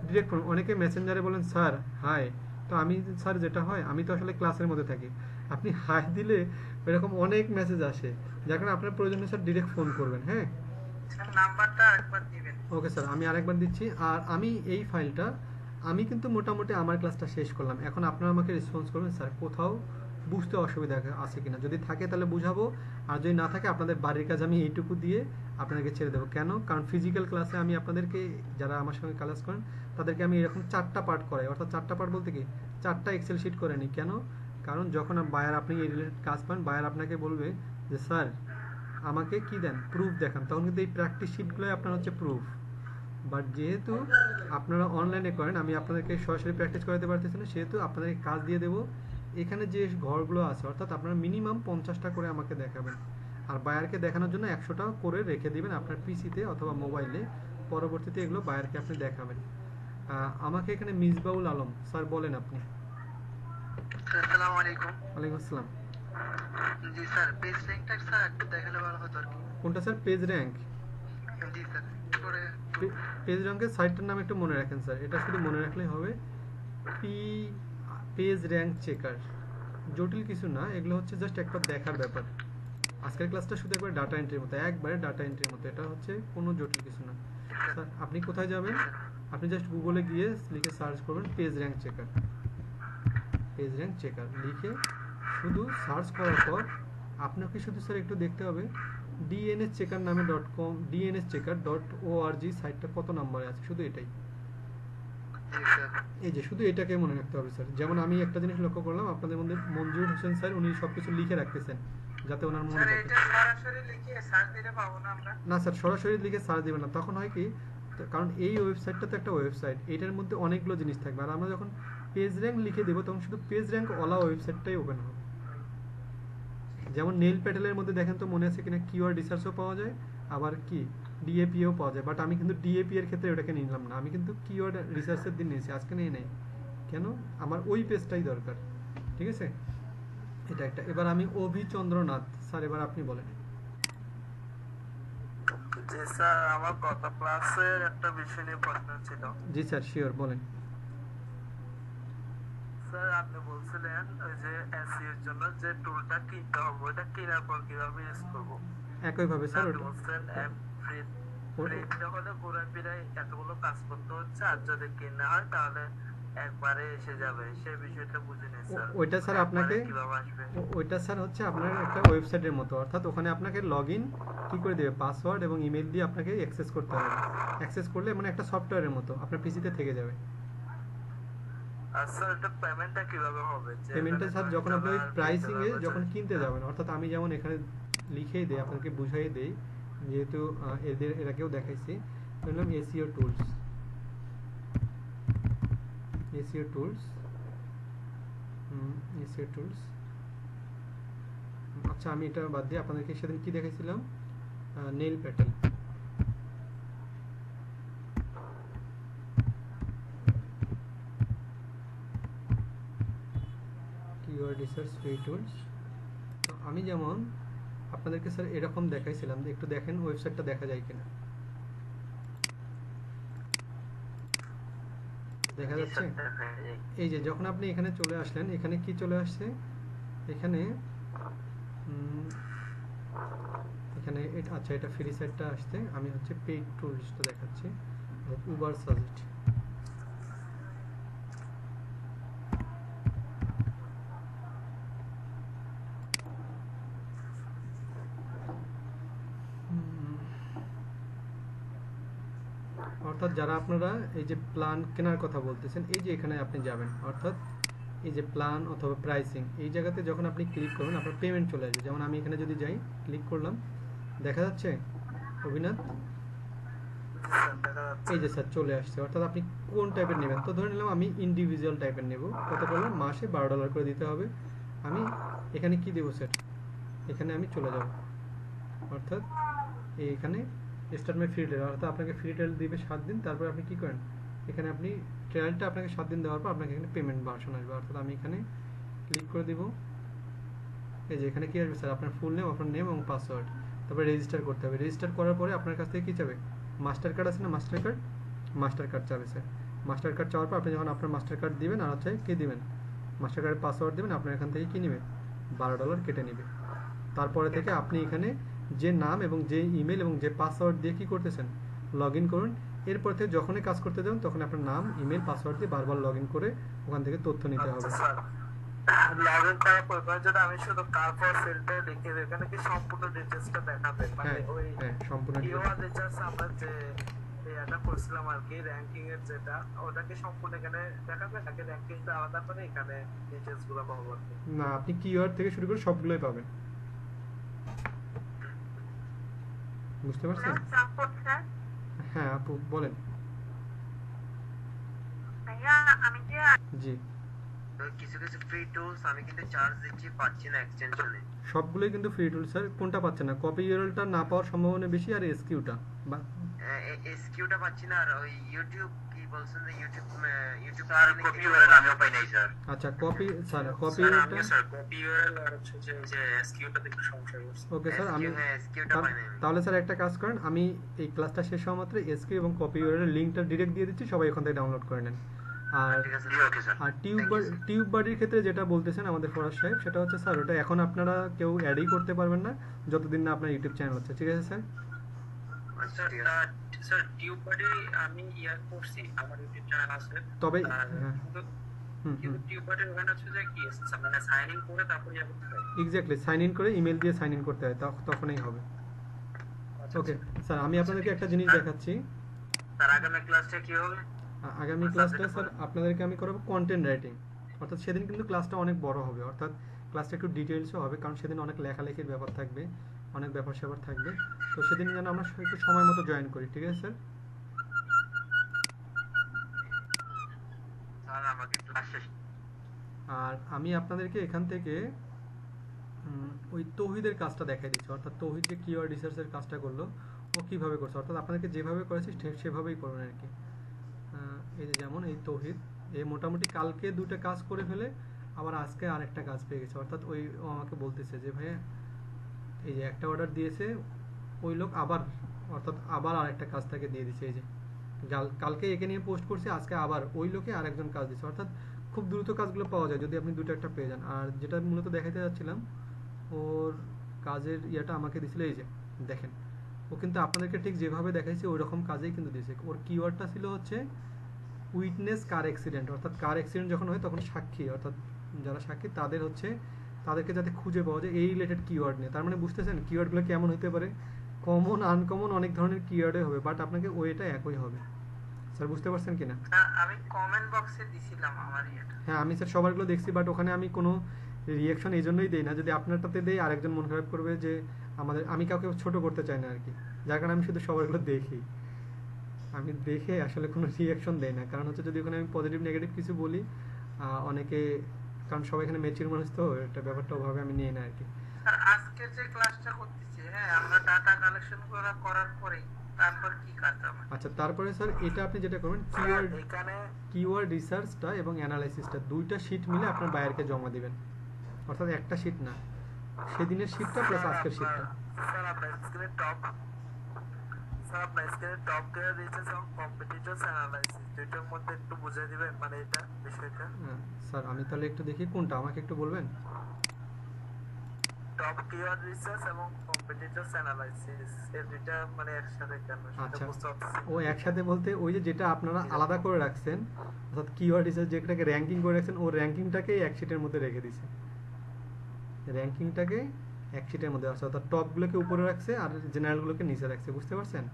ডিরেক্ট ফোন অনেকে মেসেঞ্জারে বলেন স্যার হাই তো আমি স্যার যেটা হয় আমি তো আসলে ক্লাসের মধ্যে থাকি। আপনি হাই দিলে এরকম অনেক মেসেজ আসে যার কারণে আপনার প্রয়োজন স্যার ডিরেক্ট ফোন করবেন হ্যাঁ? স্যার নাম্বারটা আরেকবার ওকে স্যার আমি আরেকবার দিচ্ছি। আর আমি এই ফাইলটা আমি কিন্তু মোটামুটি আমার ক্লাসটা শেষ করলাম। এখন আপনারা আমাকে রেসপন্স করবেন স্যার কোথাও বুঝতে অসুবিধা আছে কিনা? যদি থাকে তাহলে বুঝাবো। আর যদি না থাকে আপনাদের বাড়ির কাজ আমি এইটুকু দিয়ে আপনাদেরকে ছেড়ে দেবো। কেন? কারণ ফিজিক্যাল ক্লাসে আমি আপনাদেরকে যারা আমার সঙ্গে ক্লাস করেন তাদেরকে আমি এরকম চারটা পার্ট করাই। অর্থাৎ চারটা পার্ট বলতে কি? চারটা এক্সেল শিট করে নিই। কেন? কারণ যখন বায়ার আপনি এই রিলেটেড কাজ পান বায়ার আপনাকে বলবে যে স্যার আমাকে কি দেন? প্রুফ দেখান। তখন কিন্তু এই প্র্যাকটিস শিটগুলোই আপনার হচ্ছে প্রুফ বাট যেহেতু আপনারা অনলাইনে করেন, আমি আপনাদেরকে সরাসরি প্র্যাকটিস করাতে পারতেছি না, সেহেতু আপনাদেরকে কাজ দিয়ে দেবো। এখানে যে ঘরগুলো আছে, অর্থাৎ আপনারা মিনিমাম পঞ্চাশটা করে আমাকে দেখাবেন। আর বায়ারকে দেখানোর জন্য একশোটা করে রেখে দিবেন আপনার পিসিতে অথবা মোবাইলে পরবর্তীতে এগুলো বায়ারকে আপনি দেখাবেন। আমাকে এখানে মিসবাউল আলম স্যার বলেন আপনি। আসসালামু আলাইকুম ওয়ালাইকুম আসসালাম। জি স্যার পেজ লিঙ্কটা স্যার একটু দেখালে ভালো হতো আর কি। কোনটা স্যার? পেজ র্যাঙ্ক জি স্যার একটু পেজ র্যাঙ্কের সাইটটার নাম একটু মনে রাখেন স্যার। এটা শুধু মনে রাখলেই হবে। পি পেজ র্যাঙ্ক চেকার জটিল কিছু না এগুলো হচ্ছে জাস্ট একটা দেখার ব্যাপার। আজকের ক্লাসটা শুধু একবার ডাটা এন্ট্রির মতো একবারে ডাটা এন্ট্রির মতো। এটা হচ্ছে কোনো জটিল কিছু না। স্যার। আপনি কোথায় যাবেন? আপনি জাস্ট গুগলে গিয়ে লিখে সার্চ করবেন page rank checker page rank checker লিখে শুধু সার্চ করার পর আপনাকে শুধু স্যার একটু দেখতে হবে ডিএনএস চেকার নামে dot com DNS checker dot ORG সাইটটা কত নম্বরে আছে? শুধু এটাই। এই যে শুধু এটাকে মনে রাখতে হবে স্যার যেমন আমি একটা জিনিস লক্ষ্য করলাম আপনাদের মধ্যে মঞ্জুর হোসেন স্যার উনি সবকিছু লিখে রাখতেছেন যাতে ওনার মনে থাকে। না স্যার সরাসরি লিখে সার্চ দিবেন না। তখন হয় কি কারণ এই ওয়েবসাইটটা তো একটা ওয়েবসাইট এটার মধ্যে অনেকগুলো জিনিস থাকবে। আর আমরা যখন পেজ র্যাঙ্ক লিখে দেবো, তখন শুধু পেজ র্যাঙ্ক ওলা ওয়েবসাইটটাই ওপেন হবে। যেমন নেল প্যাটেলের মধ্যে দেখেন তো মনে আছে কিনা কিওয়ার্ড রিসার্চও পাওয়া যায়, আবার কি ডিএপিও পাওয়া যায়। বাট আমি কিন্তু ডিএপি এর ক্ষেত্রে ওটাকে নিলাম না। আমি কিন্তু কিওয়ার্ড রিসার্চের দিন নিয়েছি, আজকে নিয়ে নেই। কেন? আমার ওই পেজটাই দরকার। ঠিক আছে? এটা একটা। এবার আমি অভি চন্দ্রনাথ স্যার এবার আপনি বলেন। জি স্যার আমার গত ক্লাসের একটা বিষয় নিয়ে প্রশ্ন ছিল। জি স্যার শিওর বলেন। স্যার আপনি বলছিলেন ওই যে এসইও এর জন্য যে টুলটা কিনতে হবে ওটা কেনার পর কীভাবে ইউজ করব? একইভাবে স্যার ওটা বলছেন ফ্রি ও- ফ্রিতে হলে পুরো ফিরে এতগুলো কাজ করতে হচ্ছে আর যদি কেনা হয় তাহলে একবারে এসে যাবে সেই বিষয়টা স্যার ও- ওইটা স্যার আপনাকে- কীভাবে আসবে? ও- ওইটা স্যার হচ্ছে আপনার একটা ওয়েবসাইটের মতো। অর্থাৎ ওখানে আপনাকে লগ ইন কী করে দেবে? পাসওয়ার্ড এবং ইমেল দিয়ে আপনাকে অ্যাক্সেস করতে হবে। অ্যাক্সেস করলে মানে একটা সফটওয়্যারের মতো আপনার পিসিতে থেকে যাবে। আর স্যার এটা পেমেন্টটা কীভাবে হবে? পেমেন্টটা স্যার যখন আপনি প্রাইসিং এ যখন কিনতে যাবেন অর্থাৎ আমি যেমন এখানে লিখেই দেই আপনাকে বুঝাই দেই যেহেতু আহ, এদের এরাকেও দেখাইছি বললাম SEO tools SEO tools. SEO tools. আচ্ছা আমি এটা বাদ দিয়ে আপনাদেরকে সেদিন কি দেখাইছিলাম? Neil Patel keyword research free tools আমি যেমন আপনাদেরকে স্যার এরকম দেখাইছিলাম, একটু দেখেন ওয়েবসাইটটা দেখা যায় কিনা। দেখা যাচ্ছে। এই যে যখন আপনি এখানে চলে আসলেন, এখানে কি চলে আসছে? এখানে এখানে আচ্ছা এটা ফ্রি সাইটটা আসছে। আমি হচ্ছে পেইড টুরিস্ট দেখাচ্ছি। উবার সাজেস্ট অর্থাৎ যারা আপনারা এই যে প্ল্যান কেনার কথা বলতেছেন, এই যে এখানে আপনি যাবেন, অর্থাৎ এই যে প্ল্যান অথবা প্রাইসিং এই জায়গাতে যখন আপনি ক্লিক করবেন, আপনার পেমেন্ট চলে আসবে। যেমন আমি এখানে যদি যাই ক্লিক করলাম, দেখা যাচ্ছে অভিনাথ। এই যে স্যার চলে আসছে। অর্থাৎ আপনি কোন টাইপের নেবেন? তো ধরে নিলাম আমি ইন্ডিভিজুয়াল টাইপের নেব। কত করলাম? মাসে বারো ডলার করে দিতে হবে। আমি এখানে কি দেবো স্যার এখানে আমি চলে যাব। অর্থাৎ এইখানে স্টার্ট মাই ফ্রি ট্রায়াল অর্থাৎ আপনাকে ফ্রি ট্রায়াল দিবে সাত দিন, তারপর আপনি কি করেন? এখানে আপনি ট্রায়ালটা আপনাকে সাত দিন দেওয়ার পর আপনাকে এখানে পেমেন্ট ভার্সন আসবে। অর্থাৎ আমি এখানে ক্লিক করে দিব। এই যে এখানে কি আসবে স্যার? আপনার ফুল নেম আপনার নেম এবং পাসওয়ার্ড তারপরে রেজিস্টার করতে হবে। রেজিস্টার করার পরে আপনার কাছ থেকে কি চাবে? মাস্টার কার্ড আছে না মাস্টার কার্ড মাস্টার কার্ড চাবে স্যার। মাস্টার কার্ড চাওয়ার পর আপনি যখন আপনার মাস্টার কার্ড দিবেন, আর হচ্ছে কি দিবেন? মাস্টার কার্ডের পাসওয়ার্ড দিবেন, আপনার এখান থেকে কি নেবে? বারো ডলার কেটে নেবে। তারপরে থেকে আপনি এখানে যে নাম এবং যে ইমেল এবং যে পাসওয়ার্ড দিয়ে কি করতেছেন লগ ইন করুন। এরপর থেকে যখনই কাজ করতে যাবেন তখন আপনার নাম ইমেল পাসওয়ার্ড দিয়ে বারবার লগ ইন করে ওখান থেকে তথ্য নিতে হবে। আচ্ছা লগ ইন করার পর যদি আমি শুধু তারপর ফিল্টার লিখে দিই, এখানে কি সম্পূর্ণ ডিটেলসটা দেখাবে মানে হ্যাঁ ওই হ্যাঁ সম্পূর্ণ details। আমরা যে এটা করছিলাম আর কি র্যাঙ্কিং এর যেটা ওটাকে সম্পূর্ণ এখানে দেখাবে নাকি র্যাঙ্কিংটা আলাদা করে এখানে গুলো পাবো না আপনি কিওয়ার্ড থেকে শুরু করে সবগুলোই পাবেন। বুঝতে পারছেন? স্যার। হ্যাঁ আপু বলেন। ভাইয়া আমি যে জি। কিছু কিছু ফ্রি টুলস আমি কিন্তু চার্জ দিচ্ছি পাচ্ছি না এক্সটেনশনে সবগুলোই কিন্তু ফ্রি টুলস স্যার কোনটা পাচ্ছেন না? কপি ইউআরএলটা না পাওয়ার সম্ভাবনা বেশি আর এসকিউটা বা এসকিউটা পাচ্ছি না আর ওই ইউটিউব বলছেন যে YouTube YouTube sir copy URL আমিও পাই নাই স্যার আচ্ছা copy sir copy sir sir copy URL আর হচ্ছে যে যে এসকিউটাতে একটু সমস্যা হচ্ছে ওকে স্যার আমি এসকিউটা পাই নাই তাহলে স্যার একটা কাজ করেন আমি এই ক্লাসটা শেষ হওয়া মাত্র এসকিউ এবং কপি লিঙ্কটা ডিরেক্ট দিয়ে দিচ্ছি সবাই ওখান থেকে ডাউনলোড করে নেন। আর ঠিক আছে জি ওকে স্যার আর টিউব. টিউব বাড়ির ক্ষেত্রে যেটা বলতেছেন আমাদের ফরাজ সাহেব সেটা হচ্ছে স্যার ওটা এখন আপনারা কেউ অ্যাডই করতে পারবেন না যতদিন না আপনার ইউটিউব চ্যানেল হচ্ছে ঠিক আছে স্যার আমি ইয়ার করছি আমার ইউটিউব চ্যানেল আছে। তবে আর কিন্তু- হুম কিন্তু টিউব বাডির ওখানে হচ্ছে যে কি সাইন ইন করে তারপরে করতে এক্স্যাক্টলি সাইন ইন করে ইমেল দিয়ে সাইন ইন করতে হয় তখনই হবে। ওকে স্যার আমি আপনাদেরকে একটা জিনিস দেখাচ্ছি। আগামী ক্লাসটা কি হবে? আগামী ক্লাসটা স্যার আপনাদেরকে আমি করাবো কন্টেন্ট রাইটিং অর্থাৎ সেদিন কিন্তু ক্লাসটা অনেক বড় হবে অর্থাৎ ক্লাসটা একটু ডিটেলসও হবে কারণ সেদিন অনেক লেখালেখির ব্যাপার থাকবে অনেক ব্যাপার স্যাপার থাকবে। তো সেদিন যেন আমরা একটু সময় মতো জয়েন করি ঠিক আছে? স্যার আর আমি আপনাদেরকে এখান থেকে ওই তৌহিদের কাজটা দেখাই দিচ্ছি। অর্থাৎ তৌহিদ যে কিওয়ার্ড রিসার্চের কাজটা করল ও কীভাবে করছে? অর্থাৎ আপনাদেরকে যেভাবে করেছি সেভাবেই করবেন আর কি। এই যে যেমন এই তৌহিদ এ মোটামুটি কালকে দুটো কাজ করে ফেলে আবার আজকে আরেকটা কাজ পেয়ে গেছে। অর্থাৎ ওই আমাকে বলতেছে যে ভাইয়া এই যে একটা অর্ডার দিয়েছে ওই লোক আবার, অর্থাৎ আবার আরেকটা কাজ তাকে দিয়ে দিচ্ছে এই যে। কাল- কালকে একে নিয়ে পোস্ট করছে, আজকে আবার ওই লোকে আরেকজন কাজ দিচ্ছে অর্থাৎ খুব দ্রুত কাজগুলো পাওয়া যায়, যদি আপনি দুটো একটা পেয়ে যান। আর যেটা মূলত দেখাতে যাচ্ছিলাম, ওর কাজের ইয়েটা আমাকে দিছিল, এই যে, দেখেন। ও কিন্তু আপনাদেরকে ঠিক যেভাবে দেখাইছে ওই রকম কাজেই কিন্তু দিয়েছে। ওর কিওয়ার্ডটা ছিল হচ্ছে উইটনেস কার অ্যাক্সিডেন্ট অর্থাৎ কার অ্যাক্সিডেন্ট যখন হয়, তখন সাক্ষী। অর্থাৎ যারা সাক্ষী, তাদের হচ্ছে, তাদেরকে যাতে খুঁজে পাওয়া যায়, এই রিলেটেড কিওয়ার্ড নিয়ে। তার মানে বুঝতেছেন কিওয়ার্ডগুলো কেমন হতে পারে কমন আনকমন অনেক ধরনের কিওয়ার্ডে হবে বাট আপনাকে ওইটা একই হবে। স্যার বুঝতে পারছেন কিনা? আমি কমেন্ট বক্সে দিছিলাম আমার ইয়েটা। হ্যাঁ আমি স্যার সবারগুলো দেখছি বাট ওখানে আমি কোনো রিয়াকশন এই জন্যই দিই না যদি আপনারটাতে দেই আরেকজন মন খারাপ করবে যে আমাদের আমি কাউকে ছোট করতে চাই না আর কি। যার কারণে আমি শুধু সবারগুলো দেখি। আমি দেখে আসলে কোনো রিয়াকশন দেই না কারণ হচ্ছে যদি ওখানে আমি পজিটিভ নেগেটিভ কিছু বলি অনেকে কারণ সবাই এখানে মেচির মানুষ তো এটা ব্যাপারটা ওভাবে আমি নিই না আর কি। স্যার আজকের যে ক্লাসটা করতেছি হ্যাঁ আমরা ডাটা কালেকশন করা করার পরে তারপর কি কাজ আমার? আচ্ছা তারপরে স্যার এটা আপনি যেটা করবেন কিওয়ার্ড কিওয়ার্ড রিসার্চটা এবং অ্যানালাইসিসটা দুইটা শিট মিলে আপনার বায়ারকে জমা দিবেন। অর্থাৎ একটা শিট না সেদিনের শিটটা প্লাস আজকের আপনার- স্যার আপনার স্ক্রিনে টপ স্যার আপনার স্ক্রিনে টপ কম্পিটিটরস অ্যানালাইসিস দুইটার মধ্যে একটু বুঝিয়ে দিবেন মানে এটা বিষয়টা। হ্যাঁ, স্যার আমি তাহলে একটু দেখি কোনটা আমাকে একটু বলবেন? টপ কিওয়ার্ড রিসার্চ এবং কম্পিটিটরস অ্যানালাইসিস এই দুইটা মানে একসাথে কেন? সেটা আচ্ছা। ও একসাথে বলতে ওই যে যেটা আপনারা আলাদা করে রাখছেন অর্থাৎ কিওয়ার্ড রিসার্চ যেটাকে র্যাঙ্কিং করে রাখছেন ও এক শিটের মধ্যে রেখে দিছে। র্যাঙ্কিংটাকে এক শিটের মধ্যে আছে অর্থাৎ টপগুলোকে উপরে রাখছে আর জেনারেলগুলোকে নিচে রাখছে বুঝতে পারছেন?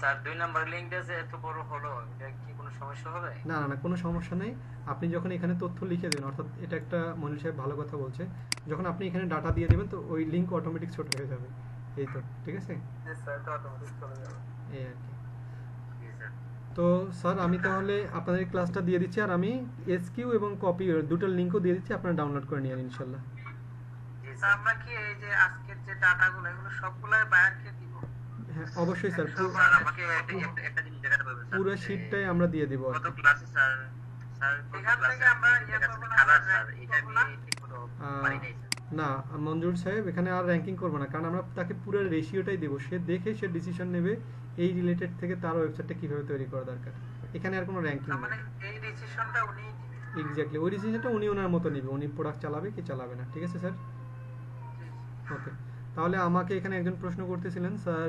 স্যার দুই নাম্বার লিঙ্কটা যে এত বড় হলো এটা কি কোনো সমস্যা হবে? না না না কোনো সমস্যা নেই। আপনি যখন এখানে তথ্য লিখে দেবেন অর্থাৎ এটা একটা মনিল সাহেব ভালো কথা বলছে যখন আপনি এখানে ডাটা দিয়ে দেবেন তো ওই লিঙ্ক অটোমেটিক ছোট হয়ে যাবে। এই তো ঠিক আছে? স্যার এটা অটোমেটিক চলে যাবে। এই আর কি। তো স্যার আমি তাহলে আপনাদের ক্লাসটা দিয়ে দিচ্ছি আর আমি এসকিউ এবং কপি দুটো লিঙ্কও দিয়ে দিচ্ছি আপনারা ডাউনলোড করে নিন ইনশাল্লাহ। স্যার, স্যার আমরা কি এই যে আজকের যে ডাটাগুলো এগুলো সবগুলাই বায়ারকে দিব? হ্যাঁ অবশ্যই স্যার আমাকে একটা একটা- একটা জিনিস দেখাতে পারবেন পুরো শিটটাই আমরা দিয়ে দিব আর গত কি। ক্লাসে স্যার স্যার এখান থেকে আমরা ইয়ে করব না, স্যার, স্যার এটা আমি না মঞ্জুর সাহেব এখানে আর র্যাঙ্কিং করব না কারণ আমরা তাকে পুরো রেশিওটাই দেবো। সে দেখে সে ডিসিশন নেবে এই রিলেটেড থেকে তার ওয়েবসাইটটা কীভাবে তৈরি করা দরকার। এখানে আর কোনো র্যাঙ্কিং নেই। মানে এই ডিসিশনটা দিবেন এক্স্যাক্টলি ওই ডিসিশনটা উনি ওনার মতো নেবে। উনি প্রোডাক্ট চালাবে কি চালাবে না। ঠিক আছে স্যার ওকে তাহলে আমাকে এখানে একজন প্রশ্ন করতেছিলেন স্যার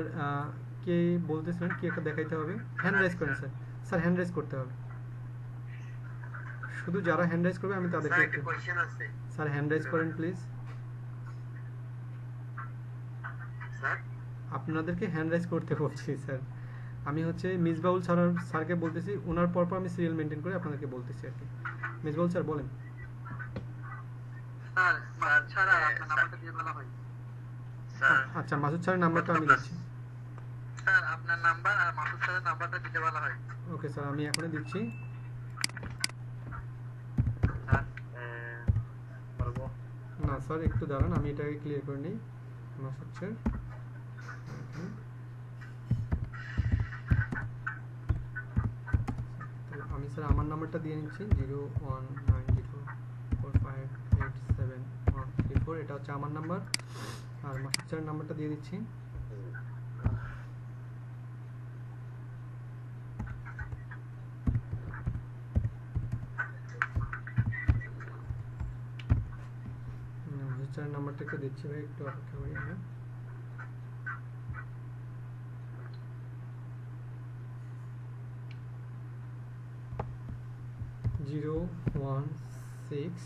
কে বলতেছিলেন কি একটা দেখাইতে হবে? হ্যান্ড রাইজ করেন স্যার স্যার হ্যান্ড রাইজ করতে হবে। শুধু যারা হ্যান্ড রাইজ করবে আমি তাদেরকে স্যার একটা কোয়েশ্চেন আছে। স্যার হ্যান্ড রাইজ করেন প্লিজ স্যার? আপনাদেরকে হ্যান্ড রাইজ করতে বলছি স্যার। আমি হচ্ছে মিসবাউল স্যার স্যারকে বলতেছি ওনার পর পর আমি সিরিয়াল মেনটেন করে আপনাদেরকে বলতেছি আর কি। মিসবাউল স্যার বলেন। স্যার স্যার ছাড়া আপনার দিয়ে বলা স্যার। আচ্ছা মাসুদ স্যারের নাম্বারটা আমি দিচ্ছি। স্যার আপনার নাম্বার আর মাসুদ স্যারের নাম্বারটা দিতে বলা হয়। ওকে স্যার আমি এখনই দিচ্ছি স্যার আহ, বলব না স্যার একটু দাঁড়ান, আমি এটাকে ক্লিয়ার করে নিই মাসুদ হচ্ছে আমি স্যার আমার নাম্বারটা দিয়ে নিচ্ছি zero one nine zero four five eight seven one three four এটা হচ্ছে আমার নাম্বার আর মাস্টার নাম্বারটা দিয়ে দিচ্ছি হুম, মাসুদ একটু দিচ্ছি ভাই একটু অপেক্ষা করি আমরা। Zero one six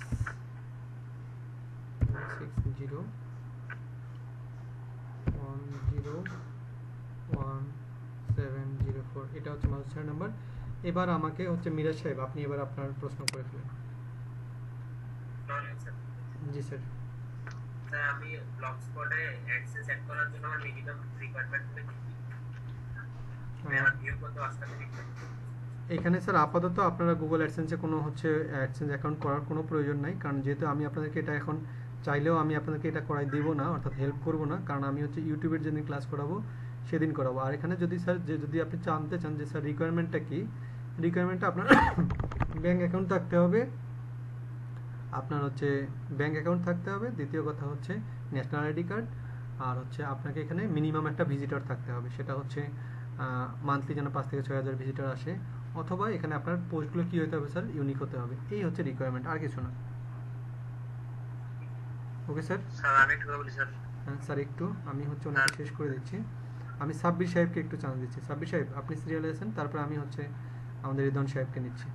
six zero one zero one seven zero four. এটা হচ্ছে মাসুদ স্যার নাম্বার। এবার আমাকে হচ্ছে মিরাজ সাহেব আপনি এবার আপনার প্রশ্ন করে ফেলেন। জি স্যার। আমি স্পটে অ্যাক্সেস সেট করার জন্য আমার মিনিমাম রিকোয়ারমেন্ট কি আমার ভিউ কত আসতে এখানে স্যার আপাতত আপনারা গুগল অ্যাডসেন্সে কোনো হচ্ছে অ্যাডসেন্স অ্যাকাউন্ট করার কোনো প্রয়োজন নাই। কারণ যেহেতু আমি আপনাদেরকে এটা এখন চাইলেও আমি আপনাদেরকে এটা করাই দেব না অর্থাৎ হেল্প করব না। কারণ আমি হচ্ছে ইউটিউবের যেদিন ক্লাস করাবো সেদিন করাবো। আর এখানে যদি স্যার যে যদি আপনি জানতে চান যে স্যার রিকোয়ারমেন্টটা কি? রিকোয়ারমেন্টটা আপনার [coughs] ব্যাঙ্ক অ্যাকাউন্ট থাকতে হবে। আপনার হচ্ছে ব্যাঙ্ক অ্যাকাউন্ট থাকতে হবে দ্বিতীয় কথা হচ্ছে ন্যাশনাল আইডি কার্ড আর হচ্ছে আপনাকে এখানে মিনিমাম একটা ভিজিটর থাকতে হবে সেটা হচ্ছে মান্থলি যেন পাঁচ থেকে ছয় হাজার ভিজিটর আসে অথবা এখানে আপনার পোস্টগুলো কী হতে হবে স্যার ইউনিক হতে হবে এই হচ্ছে রিকোয়ারমেন্ট আর কিছু না। ওকে স্যার স্যার আমি একটু বলি স্যার হ্যাঁ স্যার একটু আমি হচ্ছে ওনাকে শেষ করে দিচ্ছি। আমি সাব্বির সাহেবকে একটু চান্স দিচ্ছি। সাব্বির সাহেব আপনি সিরিয়ালে আছেন তারপরে আমি হচ্ছে আমাদের রিদন সাহেবকে নিচ্ছি।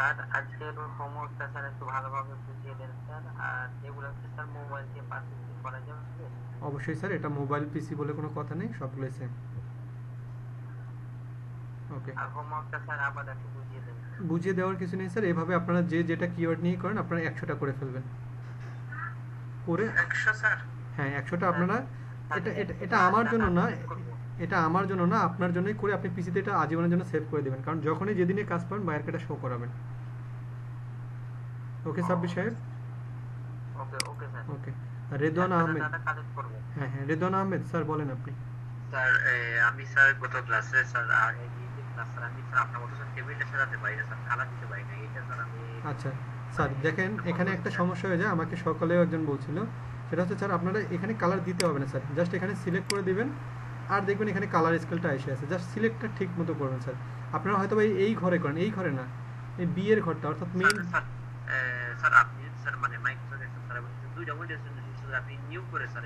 স্যার আজকের হোমওয়ার্কটা স্যার একটু ভালোভাবে বুঝিয়ে দেন স্যার। আর এগুলো স্যার মোবাইল দিয়ে পার্সেন্টেজ করা যাবে অবশ্যই স্যার এটা মোবাইল পিসি বলে কোনো কথা নেই সবগুলোই সেম ওকে আর হোমওয়ার্কটা স্যার আবার একটু বুঝিয়ে দেন। বুঝিয়ে দেওয়ার কিছু নেই স্যার এভাবে আপনারা যে যেটা কিওয়ার্ড নিয়ে করেন আপনারা একশোটা করে ফেলবেন। করে একশো স্যার? হ্যাঁ একশোটা আপনারা এটা এটা এটা আমার জন্য না এটা আমার জন্য না আপনার জন্যই করে আপনি পিসিতে এটা আজীবনের জন্য সেভ করে দেবেন। কারণ যখনই যেদিনে কাজ পাবেন বাইরের এটা শো করাবেন। ওকে সাব্বির সাহেব? Okay okay sir okay Redwan Ahmed. হ্যাঁ হ্যাঁ রেদওয়ান আহমেদ স্যার বলেন আপনি। স্যার আমি স্যার গত ক্লাসে স্যার আর এই যে ক্লাস স্যার আমি স্যার আপনার মতো স্যার টেবিলটা সাজাতে পারি না স্যার খালা দিতে পারি না এটা স্যার আমি আচ্ছা স্যার দেখেন এখানে একটা সমস্যা হয়ে যায় আমাকে সকালেও একজন বলছিল। সেটা হচ্ছে স্যার আপনারা এখানে কালার দিতে হবে না স্যার। জাস্ট এখানে সিলেক্ট করে দিবেন আর দেখবেন এখানে কালার স্কেলটা এসে আছে। জাস্ট সিলেক্টটা ঠিক মতো করবেন স্যার আপনারা হয়তো এই- ঘরে করেন এই ঘরে না এই বিয়ের ঘরটা অর্থাৎ মেইন স্যার স্যার আপনি স্যার মানে মাইক্রোসফট এক্সেল স্যার দুইটা উইন্ডোজ স্যার আপনি নিউ করে স্যার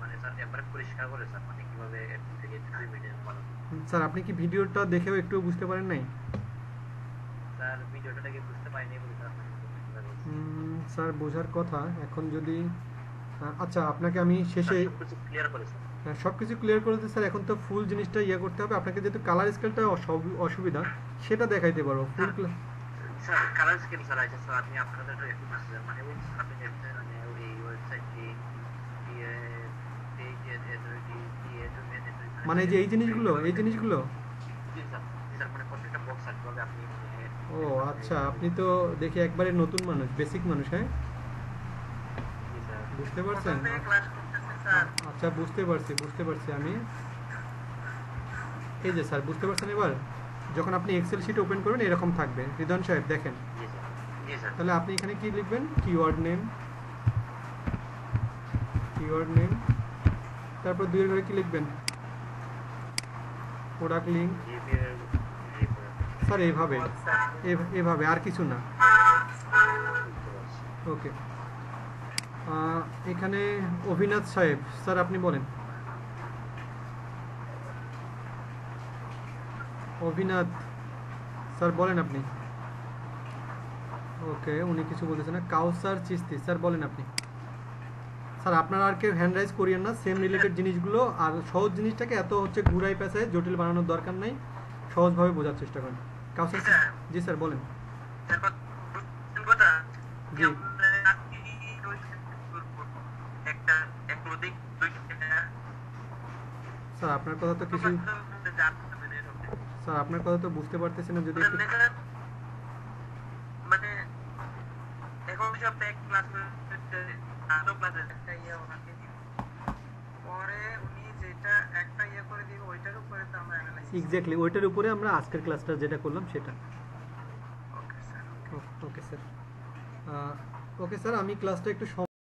মানে স্যার একবারে পরিষ্কার করে স্যার মানে কীভাবে স্যার আপনি কি ভিডিওটা দেখেও একটু বুঝতে পারেন নাই? স্যার ভিডিওটা দেখে বুঝতে পারিনি স্যার স্যার বোঝার কথা এখন যদি আচ্ছা আপনাকে আমি শেষে ক্লিয়ার করে স্যার সব কিছু ক্লিয়ার করে দিতে স্যার এখন তো ফুল জিনিসটা ইয়ে করতে হবে। আপনাকে যেহেতু কালার স্কেলটা অসুবিধা সেটা দেখাইতে পারব full sir colour skill sir আছে স্যার আপনি আপনাদের একটু একটু মানে ওই আপনি মানে ওই ওয়েবসাইটটি মানে যে এই জিনিসগুলো এই জিনিসগুলো? স্যার মানে প্রত্যেকটা বক্স আছে কীভাবে আপনি মানে ও আচ্ছা আপনি তো দেখি একবারে নতুন মানুষ বেসিক মানুষ হ্যাঁ? বুঝতে পারছেন? প্রথম থেকে ক্লাস করতেছে স্যার আচ্ছা বুঝতে পারছি বুঝতে পারছি আমি এই যে স্যার বুঝতে পারছেন এবার? যখন আপনি এক্সেল শিট ওপেন করবেন এরকম থাকবে। রিদন সাহেব দেখেন। জি স্যার। জি স্যার। তাহলে আপনি এখানে কি লিখবেন? কিওয়ার্ড নেম কিওয়ার্ড নেম তারপর দুইয়ের ঘরে কি লিখবেন? প্রোডাক্ট লিঙ্ক জি বিয়ের জি স্যার এইভাবে। এভ- এভাবে আর কিছু না। ওকে এখানে অভিনাথ সাহেব স্যার আপনি বলেন। অভিনাথ স্যার বলেন আপনি। ওকে উনি কিছু বলতেছেন না। কাউসার চিস্তি স্যার বলেন আপনি। স্যার আপনারা আর কেউ হ্যান্ড রাইজ করিয়েন না সেম রিলেটেড জিনিসগুলো আর সহজ জিনিসটাকে এত হচ্ছে ঘুরাই পেঁচায় জটিল বানানোর দরকার নাই। সহজভাবে বোঝার চেষ্টা করেন। কাউসার জি স্যার বলেন। জি। আমরা কি রয়েছে করব? একটা এক অধিক দুইটা স্যার আপনার কথা তো কিছু। স্যার আপনার কথা তো বুঝতে পারতেছি না যদি মানে এখন সব এক ক্লাস আরও ক্লাসে একটা ইয়ে ওনাকে পরে উনি যেটা একটা ইয়ে করে দিবে ওইটার উপরে তো আমরা অ্যানালাইসিস এক্স্যাক্টলি ওইটার উপরে আমরা আজকের ক্লাসটা যেটা করলাম সেটা। Okay sir okay sir okay sir আমি ক্লাসটা একটু